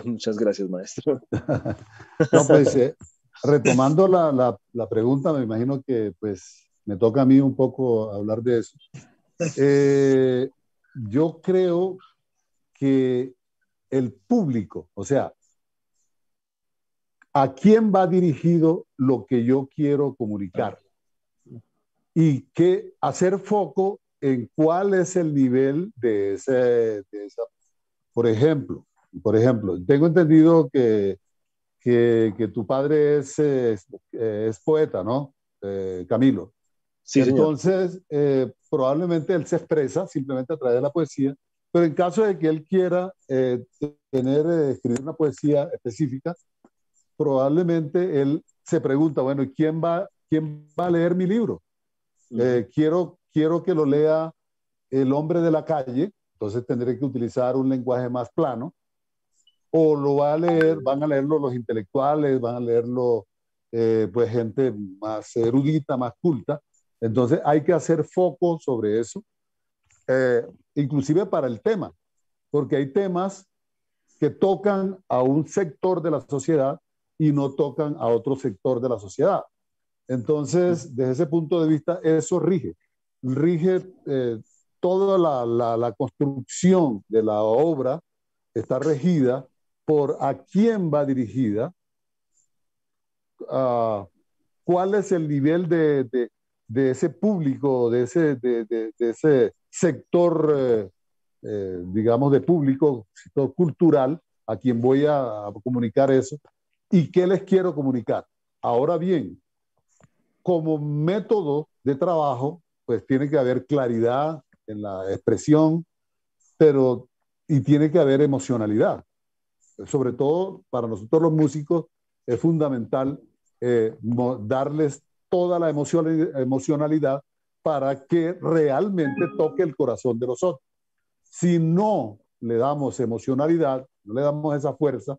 Muchas gracias, maestro. [laughs] no, pues, eh, retomando la, la, pregunta, me imagino que pues me toca a mí un poco hablar de eso. Eh, yo creo que el público, o sea, ¿a quién va dirigido lo que yo quiero comunicar? Y que hacer foco en cuál es el nivel de, ese, de esa, por ejemplo, por ejemplo, tengo entendido que, que, que tu padre es, es, poeta, ¿no? Eh, Camilo. Sí, Entonces, eh, probablemente él se expresa simplemente a través de la poesía, pero en caso de que él quiera eh, tener, escribir una poesía específica, probablemente él se pregunta, bueno, ¿quién va, quién va a leer mi libro? quiero, quiero que lo lea el hombre de la calle, entonces tendré que utilizar un lenguaje más plano, o lo va a leer, van a leerlo los intelectuales, van a leerlo eh, pues gente más erudita, más culta. Entonces hay que hacer foco sobre eso, eh, inclusive para el tema, porque hay temas que tocan a un sector de la sociedad y no tocan a otro sector de la sociedad. Entonces, desde ese punto de vista, eso rige rige eh, toda la, la, construcción de la obra, está regida por a quién va dirigida, cuál es el nivel de, de, de, ese público, de ese, de, ese sector, eh, eh, digamos, de público, sector cultural, a quien voy a, comunicar eso. ¿Y qué les quiero comunicar? Ahora bien, como método de trabajo, pues tiene que haber claridad en la expresión, pero y tiene que haber emocionalidad. Sobre todo para nosotros los músicos es fundamental eh, darles toda la emocionalidad para que realmente toque el corazón de los otros. Si no le damos emocionalidad, no le damos esa fuerza,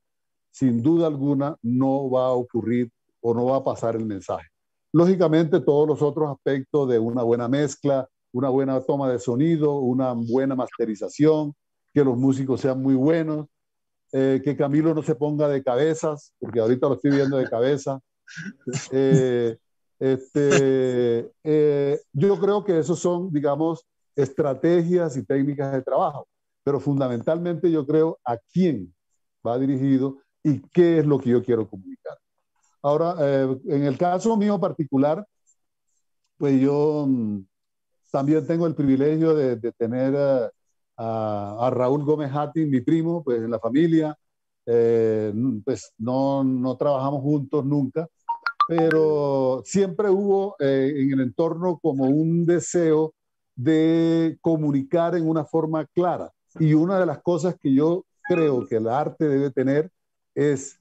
sin duda alguna no va a ocurrir o no va a pasar el mensaje. Lógicamente, todos los otros aspectos de una buena mezcla, una buena toma de sonido, una buena masterización, que los músicos sean muy buenos, eh, que Camilo no se ponga de cabezas, porque ahorita lo estoy viendo de cabeza. [laughs] Eh, este, [laughs] eh, yo creo que esos son, digamos, estrategias y técnicas de trabajo, pero fundamentalmente yo creo a quién va dirigido y qué es lo que yo quiero comunicar. Ahora, en el caso mío particular, pues yo mm, también tengo el privilegio de, de tener a, Raúl Gómez Hati, mi primo, pues en la familia, eh, pues no, no, trabajamos juntos nunca, pero siempre hubo eh, en el entorno como un deseo de comunicar en una forma clara. Y una de las cosas que yo creo que el arte debe tener es,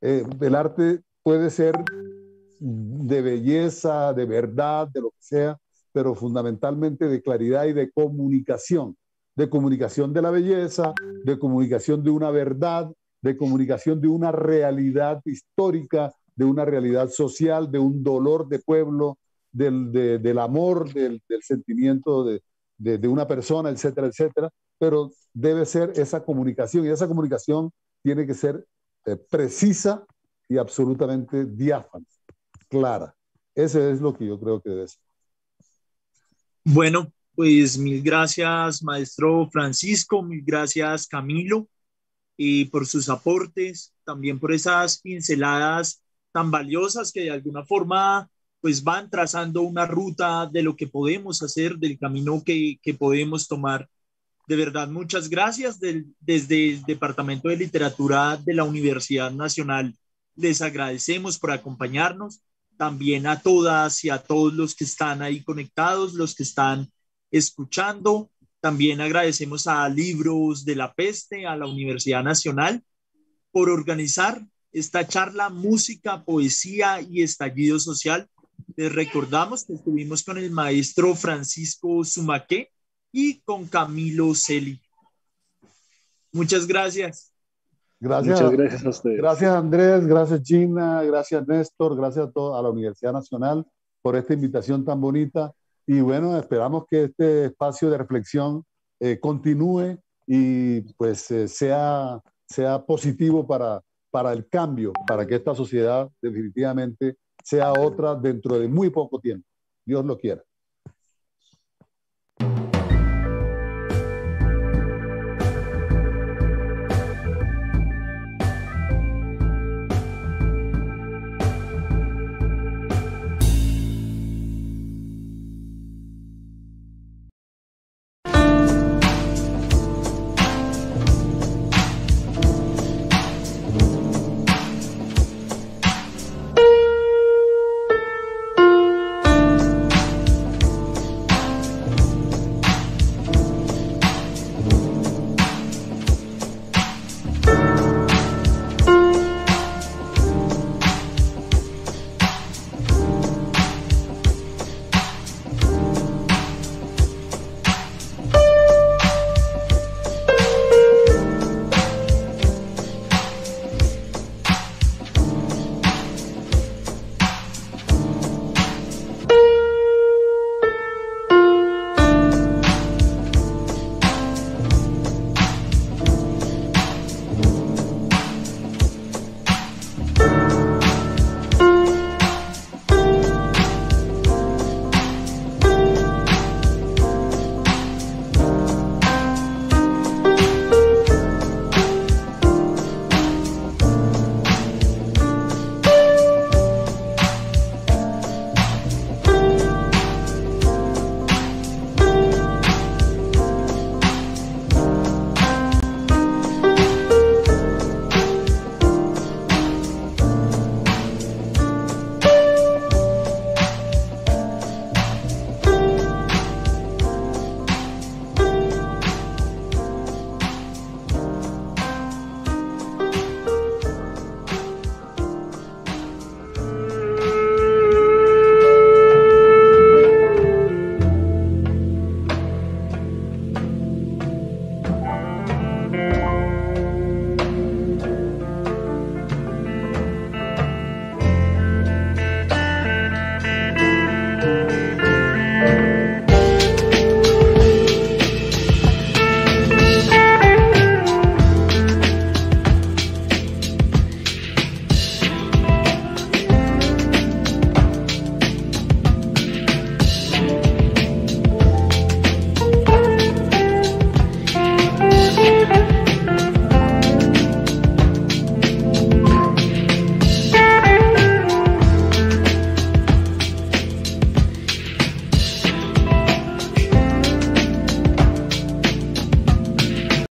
eh, el arte puede ser de belleza, de verdad, de lo que sea, pero fundamentalmente de claridad y de comunicación de comunicación de la belleza, de comunicación de una verdad, de comunicación de una realidad histórica, de una realidad social, de un dolor de pueblo, del, amor, del, sentimiento de, una persona, etcétera, etcétera. Pero debe ser esa comunicación y esa comunicación tiene que ser eh, precisa y absolutamente diáfana, clara. Ese es lo que yo creo que debe ser. Bueno, pues mil gracias, maestro Francisco, mil gracias, Camilo, y por sus aportes, también por esas pinceladas tan valiosas que de alguna forma pues van trazando una ruta de lo que podemos hacer, del camino que, que podemos tomar. De verdad, muchas gracias desde el Departamento de Literatura de la Universidad Nacional. Les agradecemos por acompañarnos, también a todas y a todos los que están ahí conectados, los que están escuchando. También agradecemos a Libros de la Peste, a la Universidad Nacional, por organizar esta charla Música, Poesía y Estallido Social. Les recordamos que estuvimos con el maestro Francisco Sumaque y con Camilo Celi. Muchas gracias. Gracias. Muchas gracias a ustedes. Gracias Andrés, gracias Gina, gracias Néstor, gracias a, toda, a la Universidad Nacional por esta invitación tan bonita y bueno, esperamos que este espacio de reflexión eh, continúe y pues eh, sea, sea positivo para, para el cambio, para que esta sociedad definitivamente sea otra dentro de muy poco tiempo. Dios lo quiera.